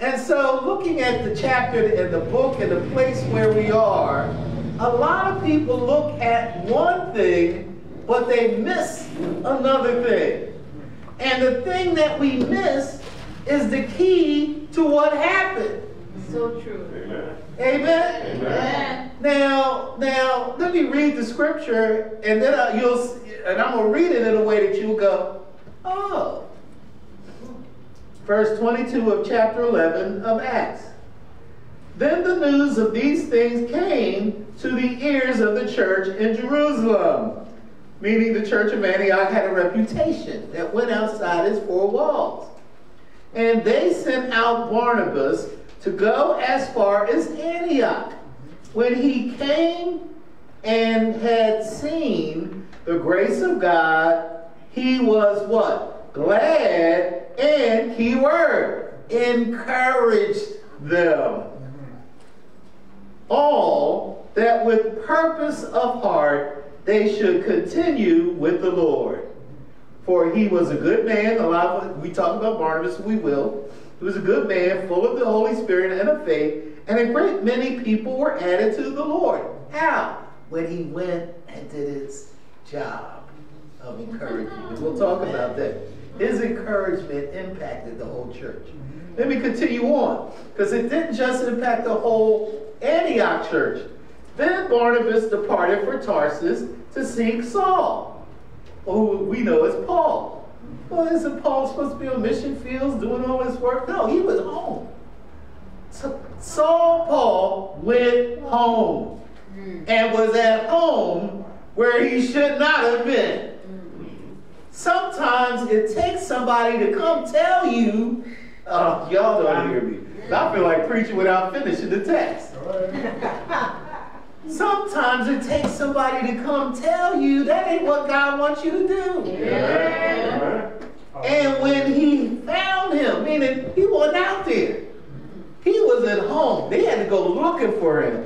And so, looking at the chapter and the book and the place where we are, a lot of people look at one thing, but they miss another thing. And the thing that we miss is the key to what happened. So true. Amen. Amen. Amen. Now, now, let me read the scripture, and then I, you'll, and I'm gonna read it in a way that you'll go, oh. Verse 22 of chapter 11 of Acts. Then the news of these things came to the ears of the church in Jerusalem, meaning the church of Antioch had a reputation that went outside its four walls. And they sent out Barnabas to go as far as Antioch. When he came and had seen the grace of God, he was what? Glad and key word, encouraged them. All that with purpose of heart they should continue with the Lord. For he was a good man. A lot of we talk about Barnabas, we will. He was a good man, full of the Holy Spirit and of faith, and a great many people were added to the Lord. How? When he went and did his job of encouraging. We'll talk about that. His encouragement impacted the whole church. Mm-hmm. Let me continue on, because it didn't just impact the whole Antioch church. Then Barnabas departed for Tarsus to seek Saul. who we know as Paul. Well, isn't Paul supposed to be on mission fields doing all this work? No, he was home. So Saul Paul went home mm. and was at home where he should not have been. Sometimes it takes somebody to come tell you, oh, y'all don't hear me. I feel like preaching without finishing the text. Sometimes it takes somebody to come tell you that ain't what God wants you to do. And when he found him, meaning he wasn't out there, he was at home. They had to go looking for him.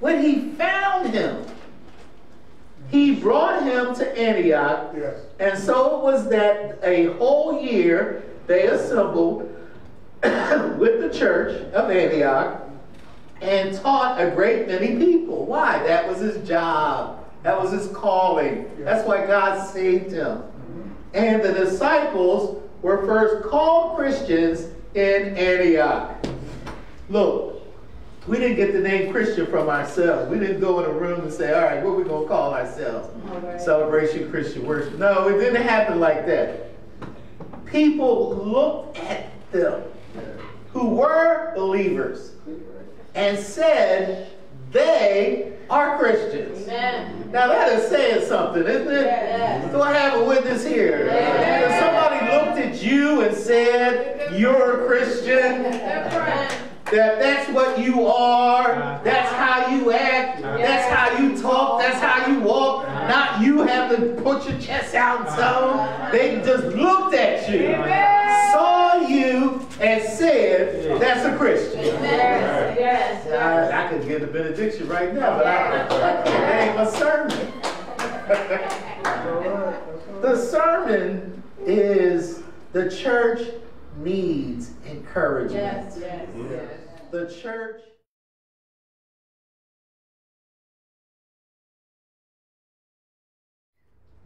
When he found him, he brought him to Antioch. Yes. And so it was that a whole year they assembled with the church of Antioch and taught a great many people. Why? That was his job. That was his calling. That's why God saved him. Mm-hmm. And the disciples were first called Christians in Antioch. Look, we didn't get the name Christian from ourselves. We didn't go in a room and say, all right, what are we going to call ourselves? Celebration Christian Worship. No, it didn't happen like that. People looked at them who were believers and said they are Christians. Now that is saying something, isn't it? Do I have a witness here? If somebody looked at you and said you're a Christian, that that's what you are, uh-huh. that's how you act, uh-huh. that's how you talk, that's how you walk, uh-huh. not you have to put your chest out and so. They just looked at you, saw you, and said, that's a Christian. Yes, I, I could give the benediction right now, but I, I can't. Ain't my sermon. the sermon is the church needs encouragement. Yes, yes, yes. The church.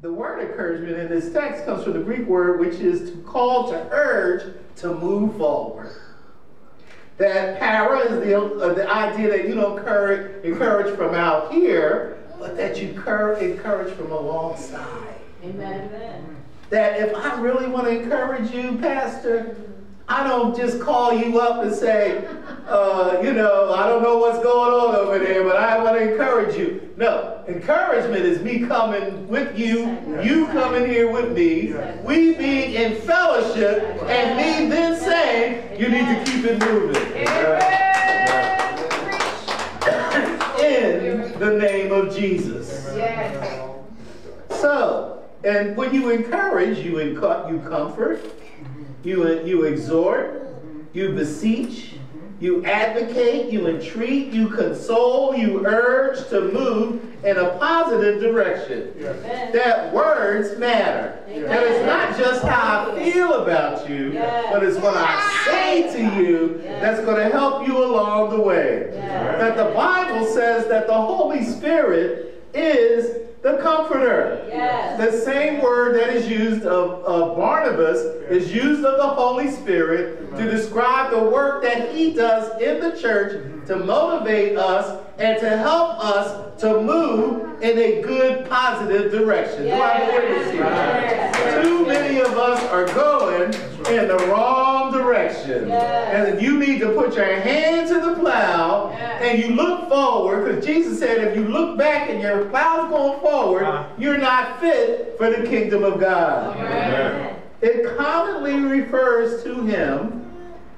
The word encouragement in this text comes from the Greek word, which is to call, to urge, to move forward. That para is the, uh, the idea that you don't encourage, encourage from out here, but that you cur- encourage from alongside. Amen. That if I really want to encourage you, Pastor, I don't just call you up and say, uh, you know, I don't know what's going on over there, but I want to encourage you. No, encouragement is me coming with you, you coming here with me, we being in fellowship, and me then saying, you need to keep it moving. In the name of Jesus. So, and when you encourage, you, enco- you comfort, you, you exhort, you beseech, you advocate, you entreat, you console, you urge to move in a positive direction. That words matter. That it's not just how I feel about you, but it's what I say to you that's going to help you along the way. That the Bible says that the Holy Spirit is the comforter. The same word that is used of, of Barnabas is used of the Holy Spirit to describe the work that he does in the church to motivate us and to help us to move in a good, positive direction. Do I have a witness here? Too many of us are going in the wrong direction. And if you need to put your hand to the plow and you look forward because Jesus said if you look back and your plow's going forward, uh-huh. you're not fit for the kingdom of God. It commonly refers to him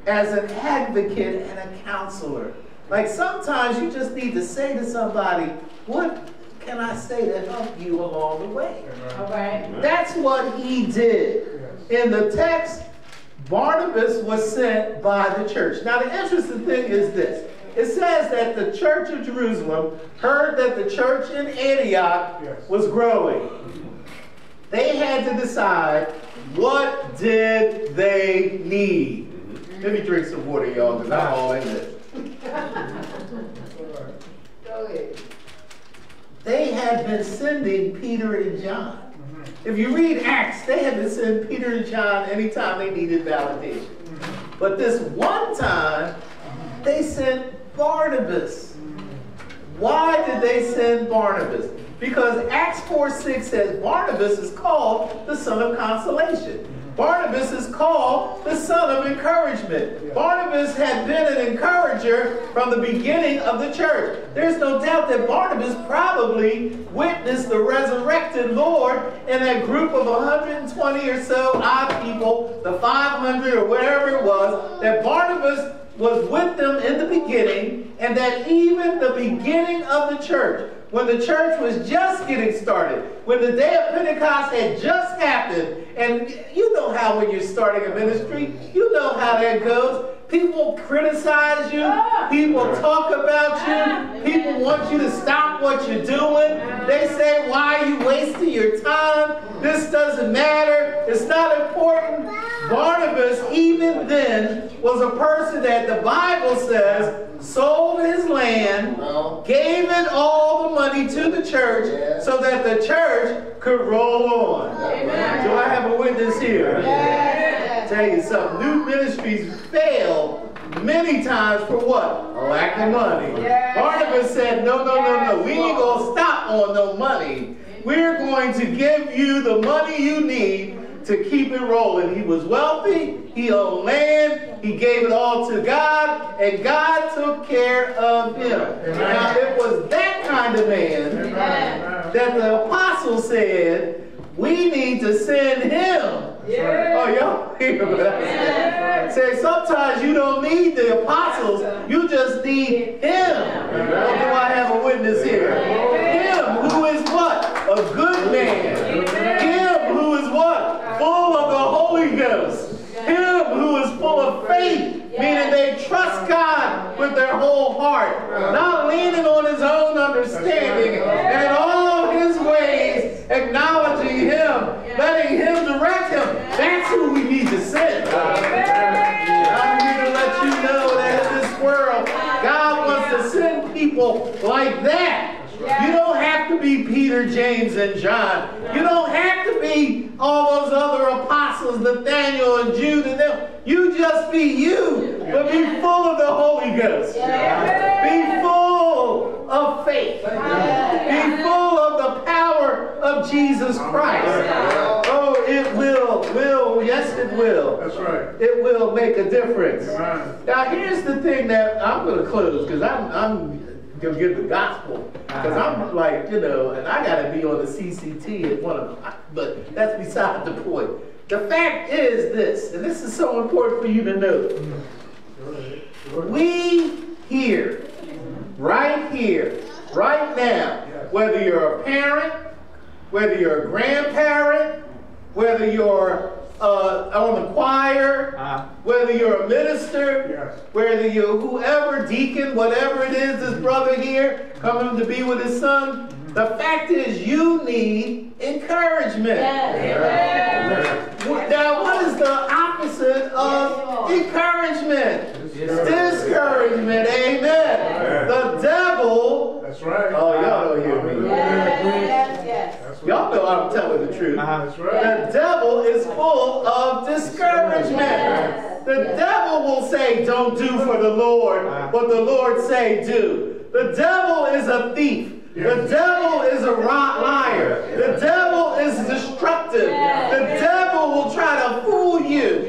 as an advocate and a counselor. Like sometimes you just need to say to somebody, what can I say to help you along the way? All right. That's what he did. In the text, Barnabas was sent by the church. Now, the interesting thing is this it says that the church of Jerusalem heard that the church in Antioch was growing. They had to decide what did they need. Mm-hmm. Let me drink some water, y'all, because I'm all in this. Go ahead. They had been sending Peter and John. If you read Acts, they had been sending Peter and John anytime they needed validation. But this one time, they sent Barnabas. Why did they send Barnabas? Because Acts 4 6 says Barnabas is called the son of consolation. Barnabas is called the son of encouragement. Barnabas had been an encourager from the beginning of the church. There's no doubt that Barnabas probably witnessed the resurrected Lord in that group of 120 or so odd people, the 500 or whatever it was, that Barnabas was with them in the beginning, and that even the beginning of the church, when the church was just getting started, when the day of Pentecost had just happened, and you know how when you're starting a ministry, you know how that goes. People criticize you, ah. people talk about you, ah. people want you to stop what you're doing. They say, Why are you wasting your time? This doesn't matter, it's not important. Barnabas, even then, was a person that the Bible says sold his land, gave it all the money to the church so that the church could roll on. Do I have a witness here? Tell you something, new ministries fail many times for what? Oh. Lack of money. Barnabas said, no, no, no, no, we ain't going to stop on no money. We're going to give you the money you need to keep it rolling. He was wealthy, he owned land, he gave it all to God, and God took care of him. Now, it was that kind of man that the apostle said, we need to send him. Oh, y'all hear what I said? Say, sometimes you don't need the apostles, you just need him. Or do I have a witness here? Him who is what? A good man. Him who is full of faith, meaning they trust God with their whole heart, not leaning on his own understanding, and in all his ways acknowledging him, letting him direct him. That's who we need to send. I need to let you know that in this world, God wants to send people like that. You don't have to be Peter, James, and John. You don't have to be all those other apostles, Nathaniel and Jude and them. You just be you, but be full of the Holy Ghost. Be full of faith. Be full of the power of Jesus Christ. Oh, it will, will, yes it will. That's right. It will make a difference. Now here's the thing that I'm going to close because I'm, I'm to give the gospel. Because I'm uh-huh. like, you know, and I got to be on the CCT at one of them. But that's beside the point. The fact is this, and this is so important for you to know. We here, right here, right now, whether you're a parent, whether you're a grandparent, whether you're uh, on the choir, uh-huh. whether you're a minister, whether you're whoever, deacon, whatever it is, this mm-hmm. brother here mm-hmm. coming to be with his son, the fact is you need encouragement. Now, what is the opposite of encouragement? Discouragement. Amen. The devil. That's right. Oh, y'all don't hear me. Y'all know I'm telling the truth. Uh-huh. That's right. The devil is full of discouragement. The devil will say, Don't do for the Lord uh-huh. what the Lord say, do. The devil is a thief. The devil is a ri- liar. The devil is destructive. The devil will try to fool you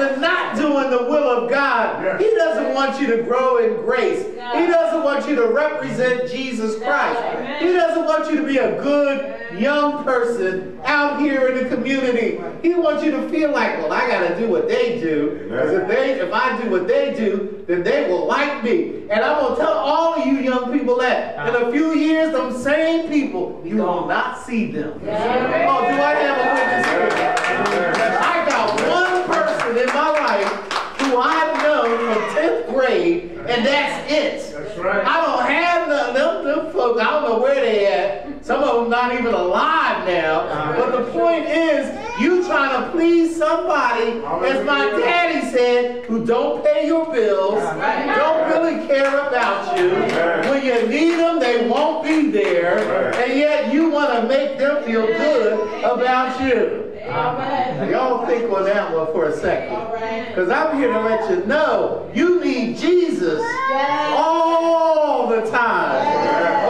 into not doing the will of God. He doesn't want you to grow in grace. He doesn't want you to represent Jesus Christ. He doesn't want you to be a good young person out here in the community. He wants you to feel like, well, I got to do what they do. Because if they, if I do what they do, then they will like me. And I'm going to tell all of you young people that in a few years, them same people, you will not see them. Oh, do I have a witness here? I got one person in my life who I've known from 10th grade, and that's it. That's right. I don't have none. Them, them folks, I don't know where they. Some of them not even alive now. But the point is, you trying to please somebody, as my daddy said, who don't pay your bills, don't really care about you. When you need them, they won't be there. And yet you want to make them feel good about you. Y'all think on that one for a second. Because I'm here to let you know you need Jesus all the time.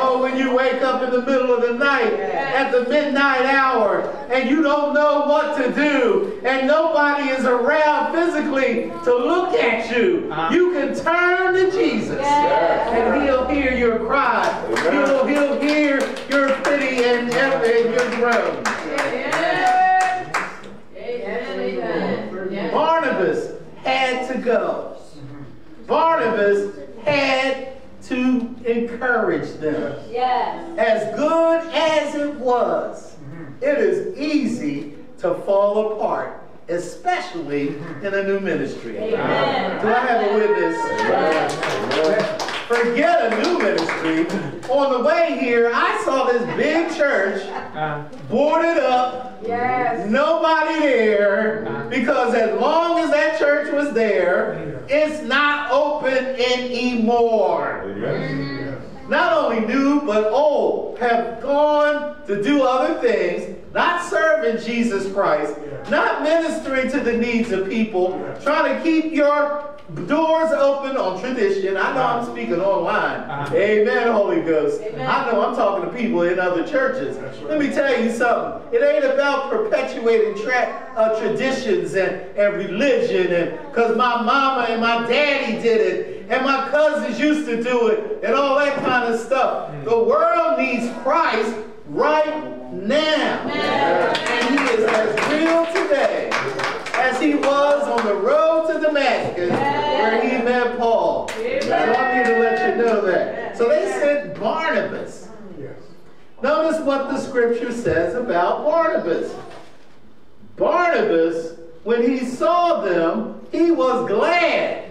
Wake up in the middle of the night, at the midnight hour, and you don't know what to do, and nobody is around physically to look at you, uh-huh. you can turn to Jesus, and He'll hear your cry. He'll, he'll hear your pity and, and, your groans. Barnabas had to go. Mm-hmm. Barnabas had to encourage them. Yes. As good as it was, mm-hmm. it is easy to fall apart, especially in a new ministry. Amen. Do I have a witness? Forget a new ministry. On the way here, I saw this big church uh-huh. boarded up, Yes. nobody there, uh-huh. because as long as that church was there, it's not open anymore. Mm-hmm. Not only new, but old have gone to do other things, not serving Jesus Christ, not ministering to the needs of people, trying to keep your doors open on tradition. I know I'm speaking online. Amen, Holy Ghost. I know I'm talking to people in other churches. Let me tell you something. It ain't about perpetuating tra- uh, traditions and, and religion and because my mama and my daddy did it and my cousins used to do it and all that kind of stuff. The world needs Christ right now. And he is as real today as he was on the road to Damascus where he met Paul. So I'm here to let you know that. So they sent Barnabas. Notice what the scripture says about Barnabas. Barnabas, when he saw them, he was glad.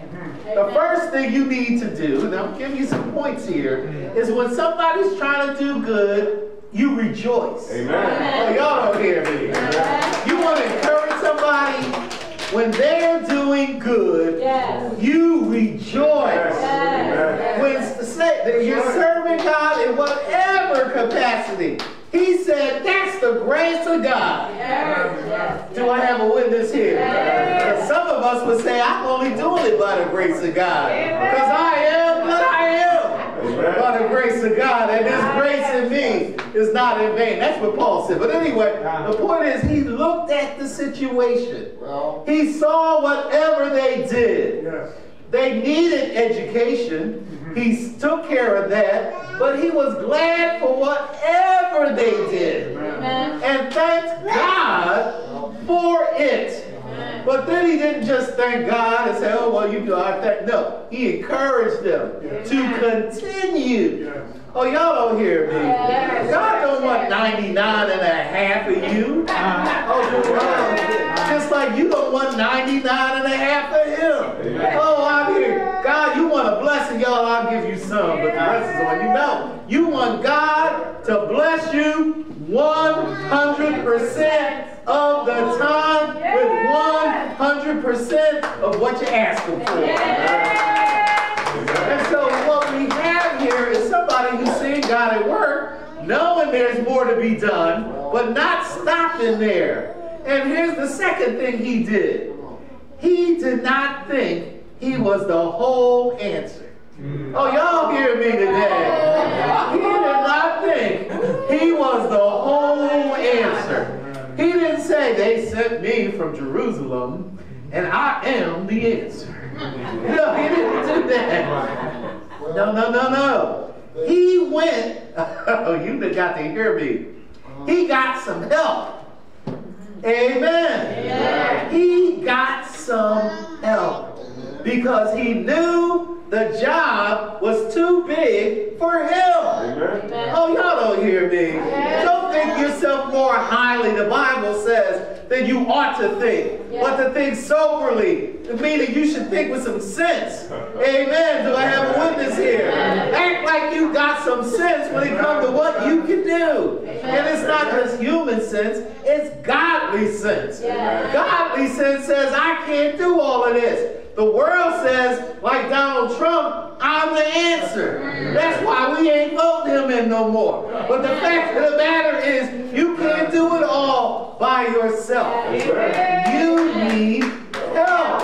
The first thing you need to do, and I'm giving you some points here, is when somebody's trying to do good, you rejoice. Amen. Oh, y'all don't hear me. You want to encourage somebody when they're doing good, Yes. you rejoice. Yes. When say that you're serving God in whatever capacity, He said that's the grace of God. Yes. Do I have a witness here? Yes. Some of us would say, I'm only doing it by the grace of God. Because I am what I By the grace of God. And His grace in me is not in vain. That's what Paul said. But anyway, the point is, he looked at the situation. Well, He saw whatever they did. Yes. They needed education. Mm-hmm. He took care of that. But he was glad for whatever they did. Amen. And thanked God for it. But then he didn't just thank God and say, oh, well, you do I thank. No, he encouraged them to continue. Oh, y'all don't hear me. God don't want 99 and a half of you. Oh, just like you don't want 99 and a half of him. Oh, I'm here. God, you want a blessing, y'all, I'll give you some, but the rest is on you. No, you want God to bless you 100% of the time with 100% of what you're asking for. And so what we have here is somebody who's seeing God at work, knowing there's more to be done, but not stopping there. And here's the second thing he did. He did not think he was the whole answer. Hmm. Oh, y'all hear me today. He did not think he was the whole answer. He didn't say they sent me from Jerusalem and I am the answer. No, he didn't do that. No, no, no, no. He went, oh, you got to hear me. He got some help. Amen. He got some help because he knew the job was too big for him. Oh, y'all don't hear me. Don't think yourself more highly, the Bible says, than you ought to think. But to think soberly, meaning you should think with some sense. Amen. Do I have a witness here? Act like you got some sense when it comes to what you can do. And it's not just human sense, it's godly sense. Godly sense says, I can't do all of this. The world says, like Donald Trump, I'm the answer. That's why we ain't voting him in no more. But the fact of the matter is, you can't do it all by yourself. You need help.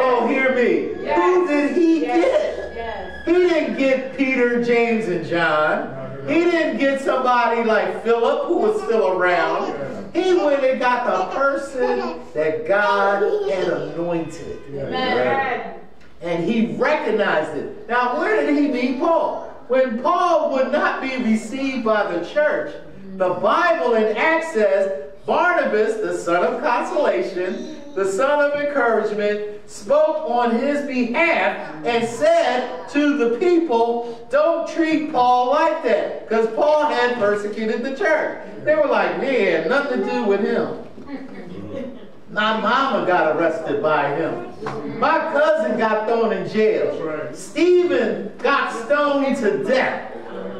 Oh, hear me. Who did he get? He didn't get Peter, James, and John. He didn't get somebody like Philip, who was still around. He went and got the person that God had anointed. Amen. And he recognized it. Now, where did he meet Paul? When Paul would not be received by the church, the Bible in Acts says Barnabas, the son of consolation, the son of encouragement, spoke on his behalf and said to the people, Don't treat Paul like that. Because Paul had persecuted the church. They were like, Man, nothing to do with him. My mama got arrested by him. My cousin got thrown in jail. Stephen got stoned to death.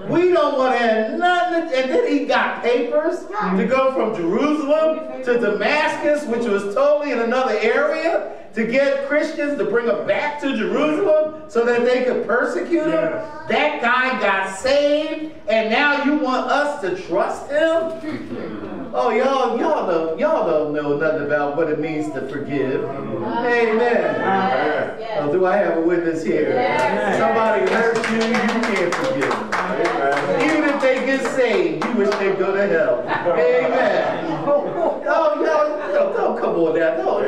We don't want to have nothing. And then he got papers to go from Jerusalem to Damascus, which was totally in another area, to get Christians to bring them back to Jerusalem so that they could persecute him. That guy got saved, and now you want us to trust him? Oh, y'all, y'all don't, y'all don't know nothing about what it means to forgive. Amen. Oh, do I have a witness here? Somebody hurt you, you can't forgive them. Even if they get saved, you wish they'd go to hell. Amen. Oh, y'all, don't, don't come on now. No.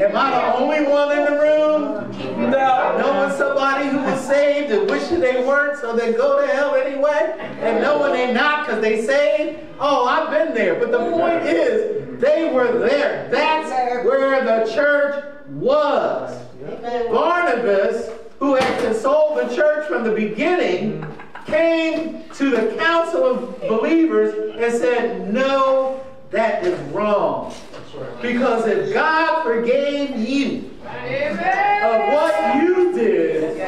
Am I the only one in the room? No. Knowing somebody who was saved and wishing they weren't so they go to hell anyway? And knowing they're not because they saved? Oh, I've been there. But the point is, they were there. That's where the church was. Barnabas, who had consoled the church from the beginning, came to the council of believers and said, No, that is wrong. Because if God forgave you of what you did,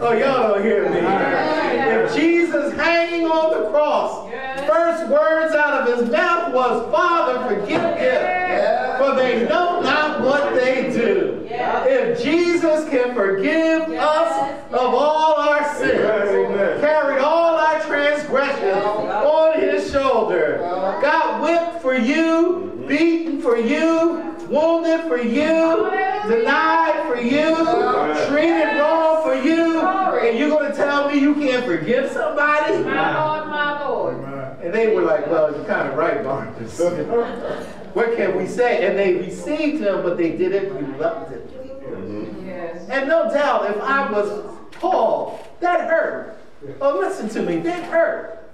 oh, y'all don't hear me. If Jesus hanging on the cross, first words out of his mouth was, Father, forgive them, for they know not what they do. If Jesus can forgive us of all our sins, carried all our transgressions on his shoulder, got whipped for you, beaten for you, wounded for you, denied for you, treated wrong for you, and you're going to tell me you can't forgive somebody? My Lord, my Lord. And they were like, well, you're kind of right, Barnabas. what can we say? And they received him, but they did it reluctantly. Yes. And no doubt, if I was Paul, that hurt. Oh, listen to me, that hurt.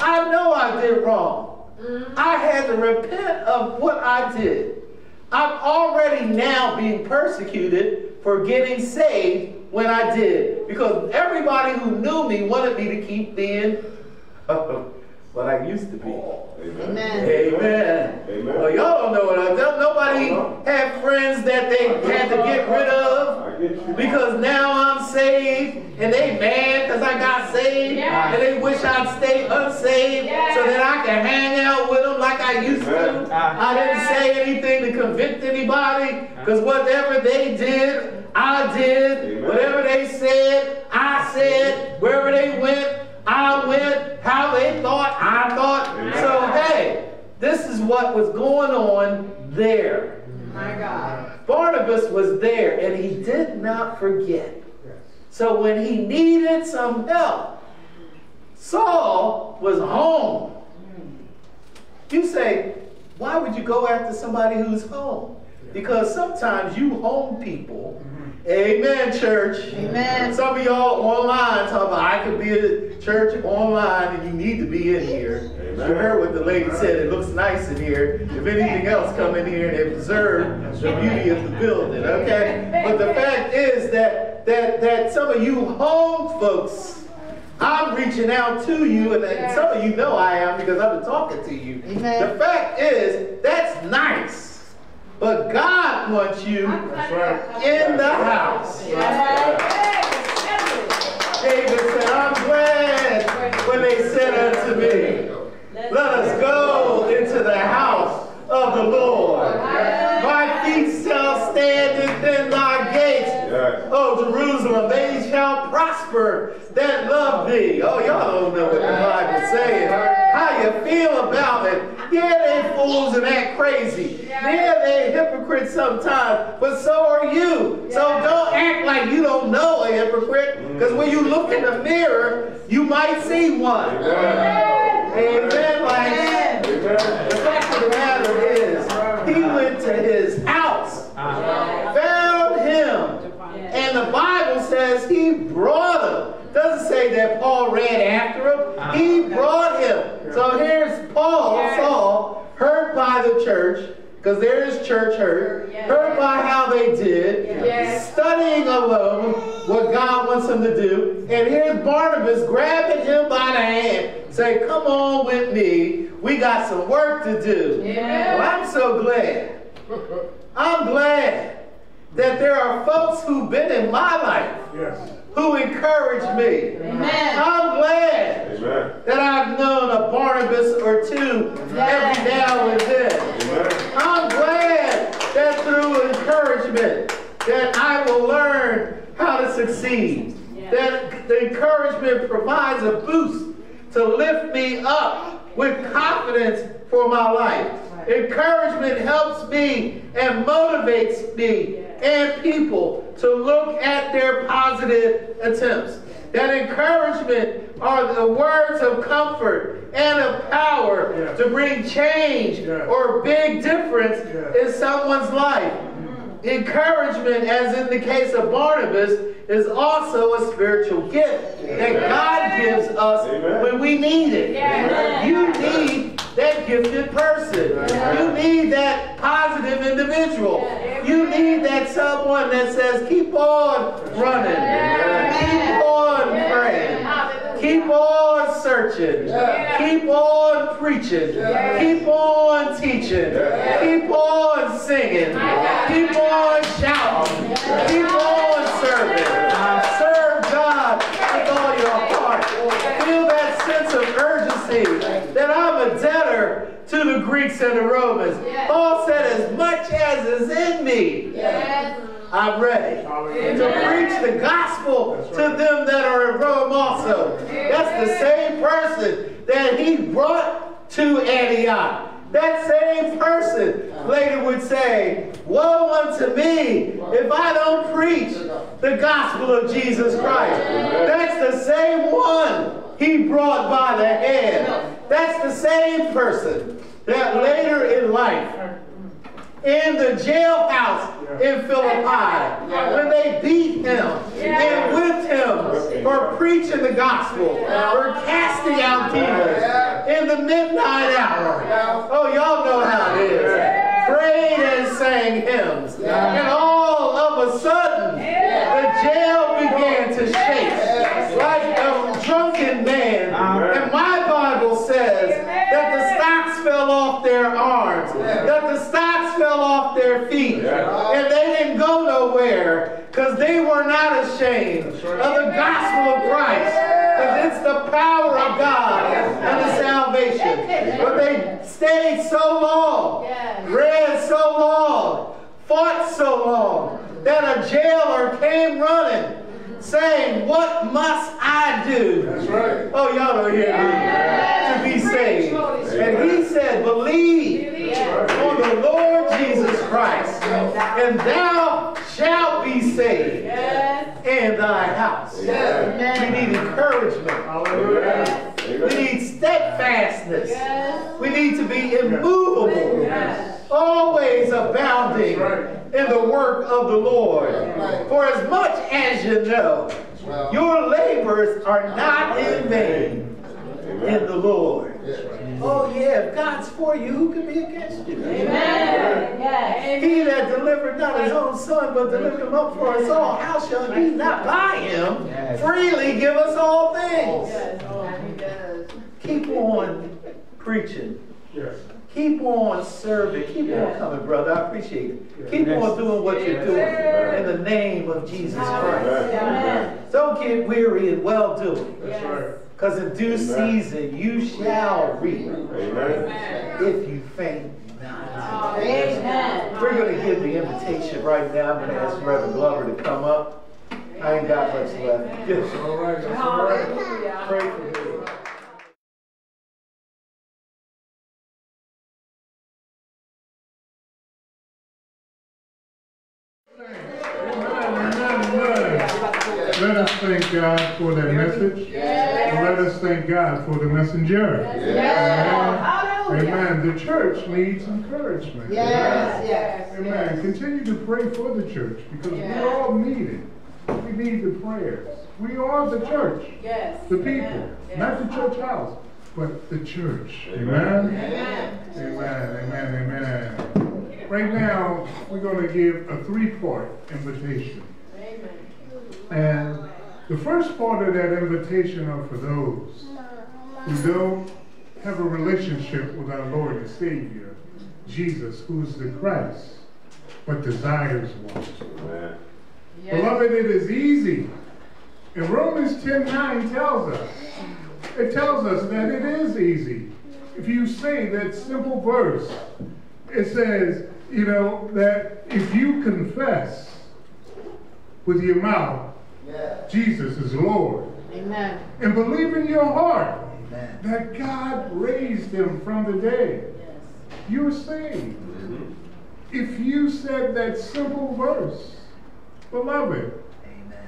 I know I did wrong. Mm-hmm. I had to repent of what I did. I'm already now being persecuted for getting saved when I did. Because everybody who knew me wanted me to keep being what I used to be. Amen. Amen. Amen. Well, y'all don't know what I do. Nobody had friends that they had to get rid of I get you. because now I'm saved and they mad because I got saved Yeah. and they wish I'd stay unsaved Yeah. so that I can hang out with them like I used to. I didn't say anything to convict anybody because whatever they did, I did. Amen. Whatever they said, I said. Wherever they went, I went. How they thought, I thought. Amen. So, hey, this is what was going on there. My God. Barnabas was there and he did not forget. So when he needed some help, Saul was home. You say, why would you go after somebody who's home? Because sometimes you home people. Amen, church. Amen. Some of y'all online talk about I could be at church online and you need to be in here. You heard what the lady said. It looks nice in here. If anything else, come in here and observe the beauty of the building. Okay. But the fact is that that that some of you home folks, I'm reaching out to you, and and some of you know I am because I've been talking to you. Amen. The fact is that's nice, but God wants you right. in the house. David said, I'm glad when they said unto me, let us go into the house of the Lord. My feet stand within thy gates. Yes. Oh, Jerusalem, they shall prosper that love thee. Oh, y'all don't know what the Bible's saying. How you feel about it. Yeah, they fools and act crazy. Yeah, they hypocrites sometimes, but so are you. So don't act like you don't know a hypocrite, because when you look in the mirror, you might see one. Amen. Like, the fact of the matter is, he went to his house, found him, and the Bible says he brought him. Doesn't say that Paul ran after him. Uh-huh. He brought him. So here's Paul, Saul, hurt by the church, because there is church hurt, hurt by how they did, studying alone what God wants him to do. And here's Barnabas grabbing him by the hand, say, come on with me. We got some work to do. Well, I'm so glad. I'm glad that there are folks who've been in my life Yes. who encourage me. I'm glad that I've known a Barnabas or two every now and then. I'm glad that through encouragement that I will learn how to succeed. That the encouragement provides a boost to lift me up with confidence for my life. Encouragement helps me and motivates me and people to look at their positive attempts. That encouragement are the words of comfort and of power to bring change or big difference in someone's life. Encouragement, as in the case of Barnabas, is also a spiritual gift that God gives us when we need it. You need that gifted person. You need that positive individual. You need that someone that says, keep on running, keep on praying, keep on searching, keep on preaching, keep on teaching, keep on singing, keep on shouting, keep on serving. Serve God with all your heart. Feel that sense of urgency that I'm a debtor to the Greeks and the Romans. Paul said, as much as is in me, I'm ready to preach the gospel to them that are in Rome also. That's the same person that he brought to Antioch. That same person later would say, Woe unto me if I don't preach the gospel of Jesus Christ. That's the same one he brought by the hand. That's the same person that later in life in the jailhouse in Philippi when they beat him and whipped him for preaching the gospel, for casting out demons in the midnight hour. Oh, y'all know how it is. Prayed and sang hymns. And all of a sudden, the jail began to shake like a drunken man. And my Bible says that the stocks fell off their arms, that the stocks fell off their feet, and they didn't go nowhere because they were not ashamed of the gospel of Christ. Because it's the power of God and the salvation. But they stayed so long, read so long, fought so long, that a jailer came running saying, What must I do? That's right. Oh, y'all don't hear me. To be saved. And he said, Believe on the Lord Jesus Christ, and thou shalt be saved in thy house. We need encouragement. We need steadfastness. We need to be immovable. Always abounding in the work of the Lord. For as much as you know, your labors are not in vain in the Lord. Oh yeah, if God's for you, who can be against you? Amen. Yes. He that delivered not his own son, but delivered him up for us all, how shall he not by him freely give us all things? Oh, Keep on preaching. Yes. Keep on serving. Keep on coming, brother. I appreciate it. Keep on doing what you're doing in the name of Jesus Christ. Don't get weary in well doing. That's right. Because in due season you shall reap Amen. if you faint not. Amen. We're going to give the invitation right now. I'm going to ask Reverend Glover to come up. I ain't got much left. Yes. All right. That's all right. Pray for me. Let us thank God for that message. And let us thank God for the messenger. Amen. Amen. The church needs encouragement. Yes, yes, Amen. Continue to pray for the church because we all need it. We need the prayers. We are the church. Yes. The people, not the church house, but the church. Amen. Amen. Amen, amen, amen. Right now, we're going to give a three-part invitation. Amen. And the first part of that invitation are for those who don't have a relationship with our Lord and Savior, Jesus, who's the Christ, but desires one. Beloved, it is easy. And Romans 10 9 tells us, it tells us that it is easy. If you say that simple verse, it says, you know, that if you confess with your mouth, Jesus is Lord, Amen. and believe in your heart that God raised him from the dead, you're saved. If you said that simple verse, beloved,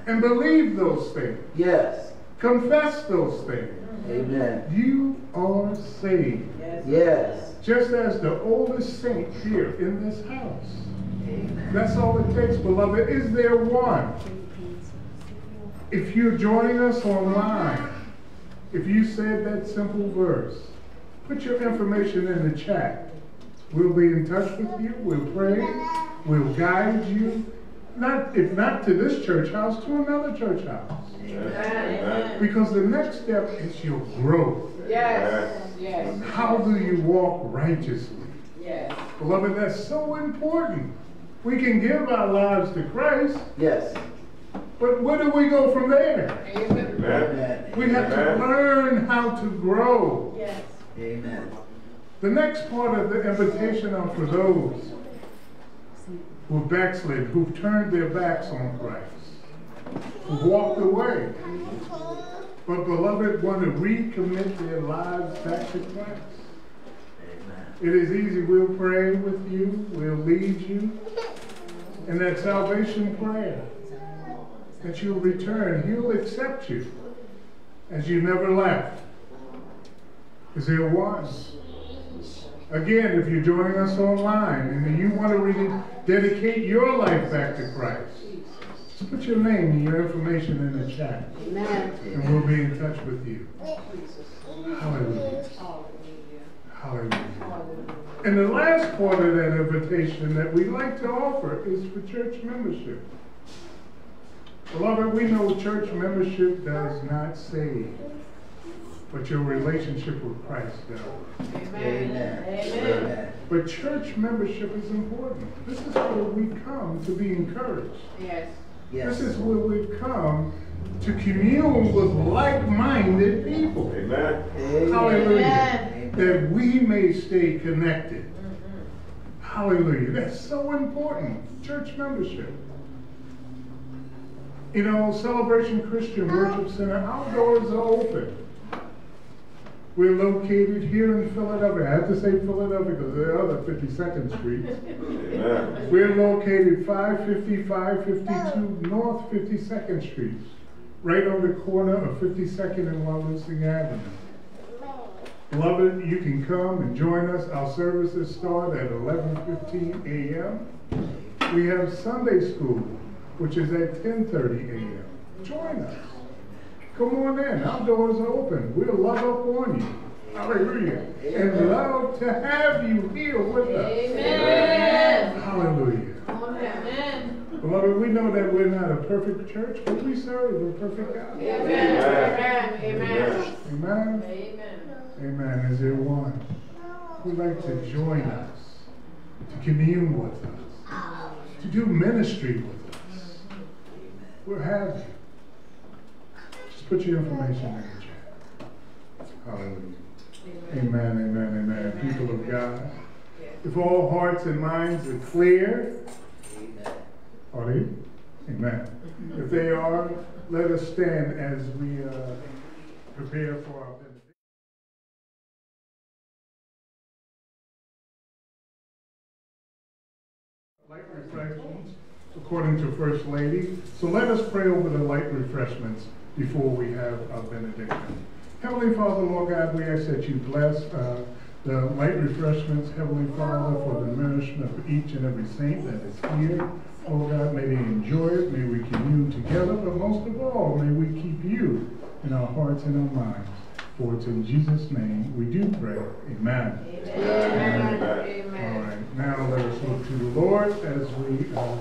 and believe those things, Yes. confess those things, Amen. you are saved. Yes. Just as the oldest saint here in this house. That's all it takes, beloved. Is there one? If you're joining us online, if you said that simple verse, put your information in the chat. We'll be in touch with you. We'll pray. We'll guide you. Not, if not to this church house, to another church house. Because the next step is your growth. Yes, yes, How do you walk righteously? yes. Beloved, that's so important. We can give our lives to Christ, Yes. But where do we go from there? Amen. We have to learn how to grow. Yes. Amen. The next part of the invitation are for those who backslid, who've turned their backs on Christ, who walked away, but beloved, want to recommit their lives back to Christ. Amen. It is easy. We'll pray with you. We'll lead you in that salvation prayer. That you'll return. He'll accept you as you never left. Is there one? Again, if you're joining us online and you want to really dedicate your life back to Christ, just put your name and your information in the chat. Amen. And we'll be in touch with you. Hallelujah. Hallelujah. And the last part of that invitation that we like to offer is for church membership. Beloved, we know church membership does not save, but your relationship with Christ does. Amen. Amen. But church membership is important. This is where we come to be encouraged. Yes. yes. This is where we come to commune with like-minded people. Amen. Hallelujah. That we may stay connected. Hallelujah. That's so important. Church membership. You know, Celebration Christian Worship Center, our doors are open. We're located here in Philadelphia. I have to say Philadelphia because there are other 52nd Streets. Amen. We're located 550, 552 North 52nd Street, right on the corner of 52nd and Wallacing Avenue. Beloved, you can come and join us. Our services start at 11:15 a.m. We have Sunday school, which is at 10:30 a.m. Join us. Come on in. Our doors are open. We'll love up on you. Hallelujah. And love to have you here with us. Amen. Hallelujah. Amen. Beloved, we know that we're not a perfect church, but we serve a perfect God. Amen. Amen. Amen. Amen. Amen. Amen. Is there one who'd like to join us, to commune with us, to do ministry with us? We'll have you. Just put your information in the chat. Hallelujah. Amen, amen, amen. People of God, if all hearts and minds are clear, are they? Amen. If they are, let us stand as we uh, prepare for our. Light reflections according to First Lady. So let us pray over the light refreshments before we have our benediction. Heavenly Father, Lord God, we ask that you bless uh, the light refreshments, Heavenly Father, for the nourishment of each and every saint that is here. Oh God, may they enjoy it, may we commune together, but most of all, may we keep you in our hearts and our minds. For it's in Jesus' name we do pray. Amen. Amen. All right, now let us look to the Lord as we uh,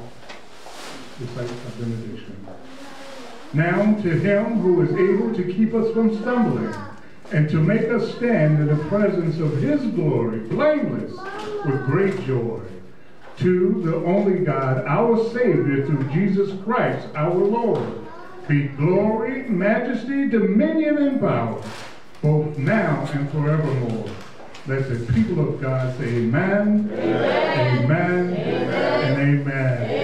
our benediction. Now to him who is able to keep us from stumbling and to make us stand in the presence of his glory, blameless, with great joy. To the only God, our Savior, through Jesus Christ, our Lord, be glory, majesty, dominion, and power, both now and forevermore. Let the people of God say amen, amen, amen, and amen.